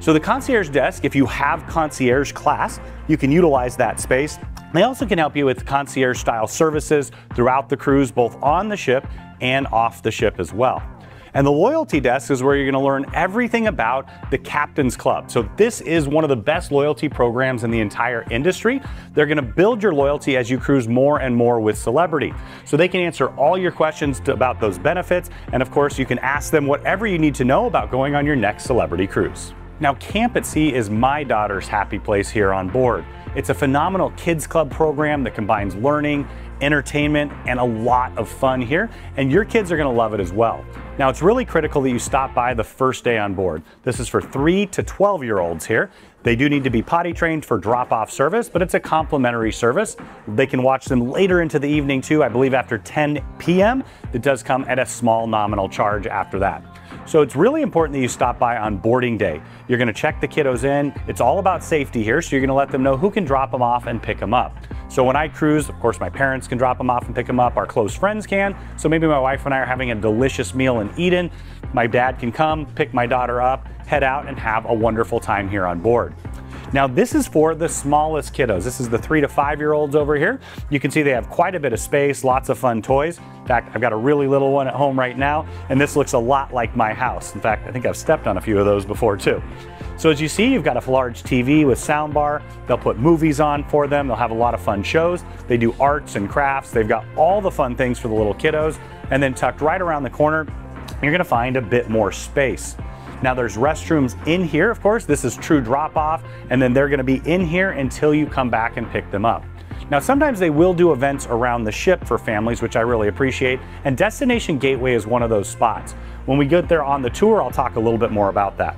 Speaker 1: So the concierge desk, if you have concierge class, you can utilize that space. They also can help you with concierge style services throughout the cruise, both on the ship and off the ship as well. And the loyalty desk is where you're going to learn everything about the Captain's Club. So this is one of the best loyalty programs in the entire industry. They're going to build your loyalty as you cruise more and more with Celebrity. So they can answer all your questions about those benefits. And of course, you can ask them whatever you need to know about going on your next Celebrity cruise. Now, Camp at Sea is my daughter's happy place here on board. It's a phenomenal kids club program that combines learning, entertainment, and a lot of fun here, and your kids are gonna love it as well. Now, it's really critical that you stop by the first day on board. This is for 3 to 12 year olds here. They do need to be potty trained for drop off service, but it's a complimentary service. They can watch them later into the evening too, I believe after 10 p.m. It does come at a small nominal charge after that. So it's really important that you stop by on boarding day. You're gonna check the kiddos in. It's all about safety here, so you're gonna let them know who can drop them off and pick them up. So when I cruise, of course, my parents can drop them off and pick them up. Our close friends can. So maybe my wife and I are having a delicious meal in Eden. My dad can come, pick my daughter up, head out and have a wonderful time here on board. Now this is for the smallest kiddos. This is the three to five year olds over here. You can see they have quite a bit of space, lots of fun toys. In fact, I've got a really little one at home right now, and this looks a lot like my house. In fact, I think I've stepped on a few of those before too. So as you see, you've got a large TV with soundbar. They'll put movies on for them. They'll have a lot of fun shows. They do arts and crafts. They've got all the fun things for the little kiddos. And then tucked right around the corner, you're gonna find a bit more space. Now there's restrooms in here, of course, this is true drop off, and then they're gonna be in here until you come back and pick them up. Now sometimes they will do events around the ship for families, which I really appreciate, and Destination Gateway is one of those spots. When we get there on the tour, I'll talk a little bit more about that.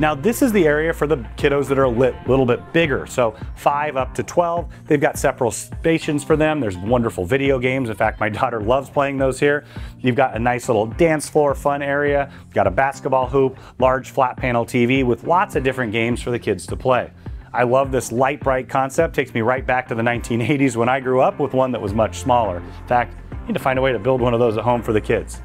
Speaker 1: Now this is the area for the kiddos that are a little bit bigger, so 5 up to 12. They've got several stations for them. There's wonderful video games. In fact, my daughter loves playing those here. You've got a nice little dance floor fun area. You've got a basketball hoop, large flat panel TV with lots of different games for the kids to play. I love this light bright concept. Takes me right back to the 1980s when I grew up with one that was much smaller. In fact, I need to find a way to build one of those at home for the kids.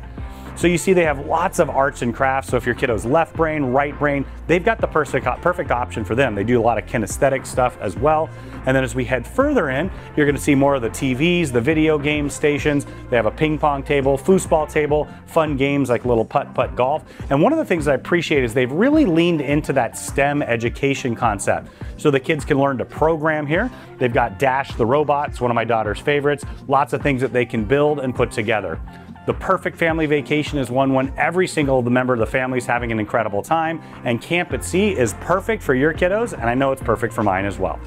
Speaker 1: So you see they have lots of arts and crafts. So if your kiddo's left brain, right brain, they've got the perfect, perfect option for them. They do a lot of kinesthetic stuff as well. And then as we head further in, you're gonna see more of the TVs, the video game stations. They have a ping pong table, foosball table, fun games like little putt-putt golf. And one of the things I appreciate is they've really leaned into that STEM education concept. So the kids can learn to program here. They've got Dash the robot, one of my daughter's favorites. Lots of things that they can build and put together. The perfect family vacation is one when every single member of the family is having an incredible time, and Camp at Sea is perfect for your kiddos, and I know it's perfect for mine as well.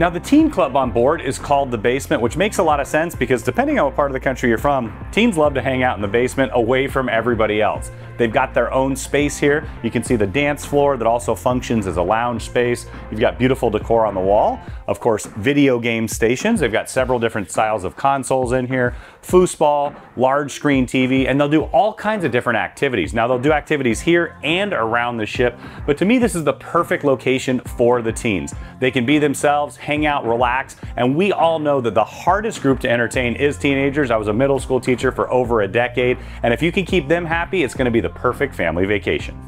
Speaker 1: Now the teen club on board is called the basement, which makes a lot of sense because depending on what part of the country you're from, teens love to hang out in the basement away from everybody else. They've got their own space here. You can see the dance floor that also functions as a lounge space. You've got beautiful decor on the wall. Of course, video game stations. They've got several different styles of consoles in here. Foosball, large screen TV, and they'll do all kinds of different activities. Now they'll do activities here and around the ship, but to me this is the perfect location for the teens. They can be themselves, hang out, relax. And we all know that the hardest group to entertain is teenagers. I was a middle school teacher for over a decade. And if you can keep them happy, it's gonna be the perfect family vacation.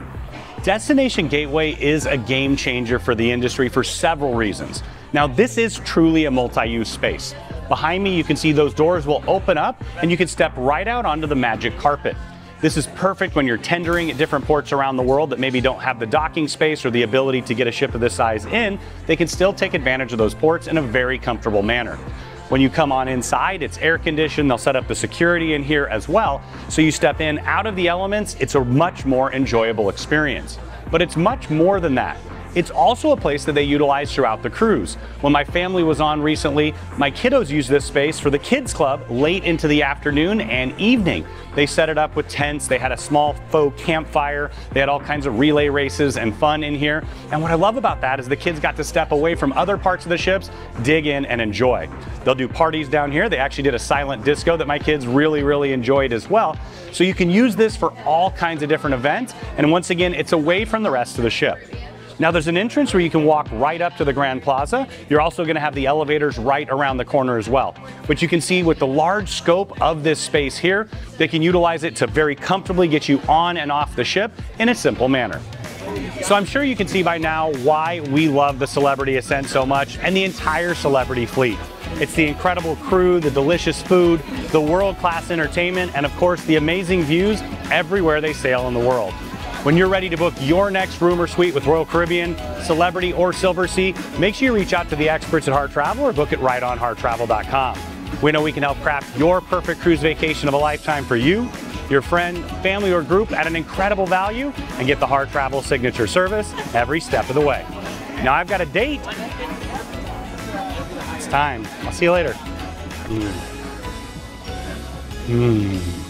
Speaker 1: Destination Gateway is a game changer for the industry for several reasons. Now, this is truly a multi-use space. Behind me, you can see those doors will open up and you can step right out onto the magic carpet. This is perfect when you're tendering at different ports around the world that maybe don't have the docking space or the ability to get a ship of this size in. They can still take advantage of those ports in a very comfortable manner. When you come on inside, it's air conditioned. They'll set up the security in here as well. So you step in out of the elements, it's a much more enjoyable experience. But it's much more than that. It's also a place that they utilize throughout the cruise. When my family was on recently, my kiddos used this space for the kids club late into the afternoon and evening. They set it up with tents, they had a small faux campfire, they had all kinds of relay races and fun in here. And what I love about that is the kids got to step away from other parts of the ships, dig in and enjoy. They'll do parties down here. They actually did a silent disco that my kids really, really enjoyed as well. So you can use this for all kinds of different events. And once again, it's away from the rest of the ship. Now there's an entrance where you can walk right up to the Grand Plaza. You're also gonna have the elevators right around the corner as well. But you can see with the large scope of this space here, they can utilize it to very comfortably get you on and off the ship in a simple manner. So I'm sure you can see by now why we love the Celebrity Ascent so much and the entire Celebrity fleet. It's the incredible crew, the delicious food, the world-class entertainment, and of course the amazing views everywhere they sail in the world. When you're ready to book your next room or suite with Royal Caribbean, Celebrity, or Silver Sea, make sure you reach out to the experts at Harr Travel or book it right on harrtravel.com. We know we can help craft your perfect cruise vacation of a lifetime for you, your friend, family, or group at an incredible value and get the Harr Travel signature service every step of the way. Now I've got a date. It's time. I'll see you later. Mm. Mm.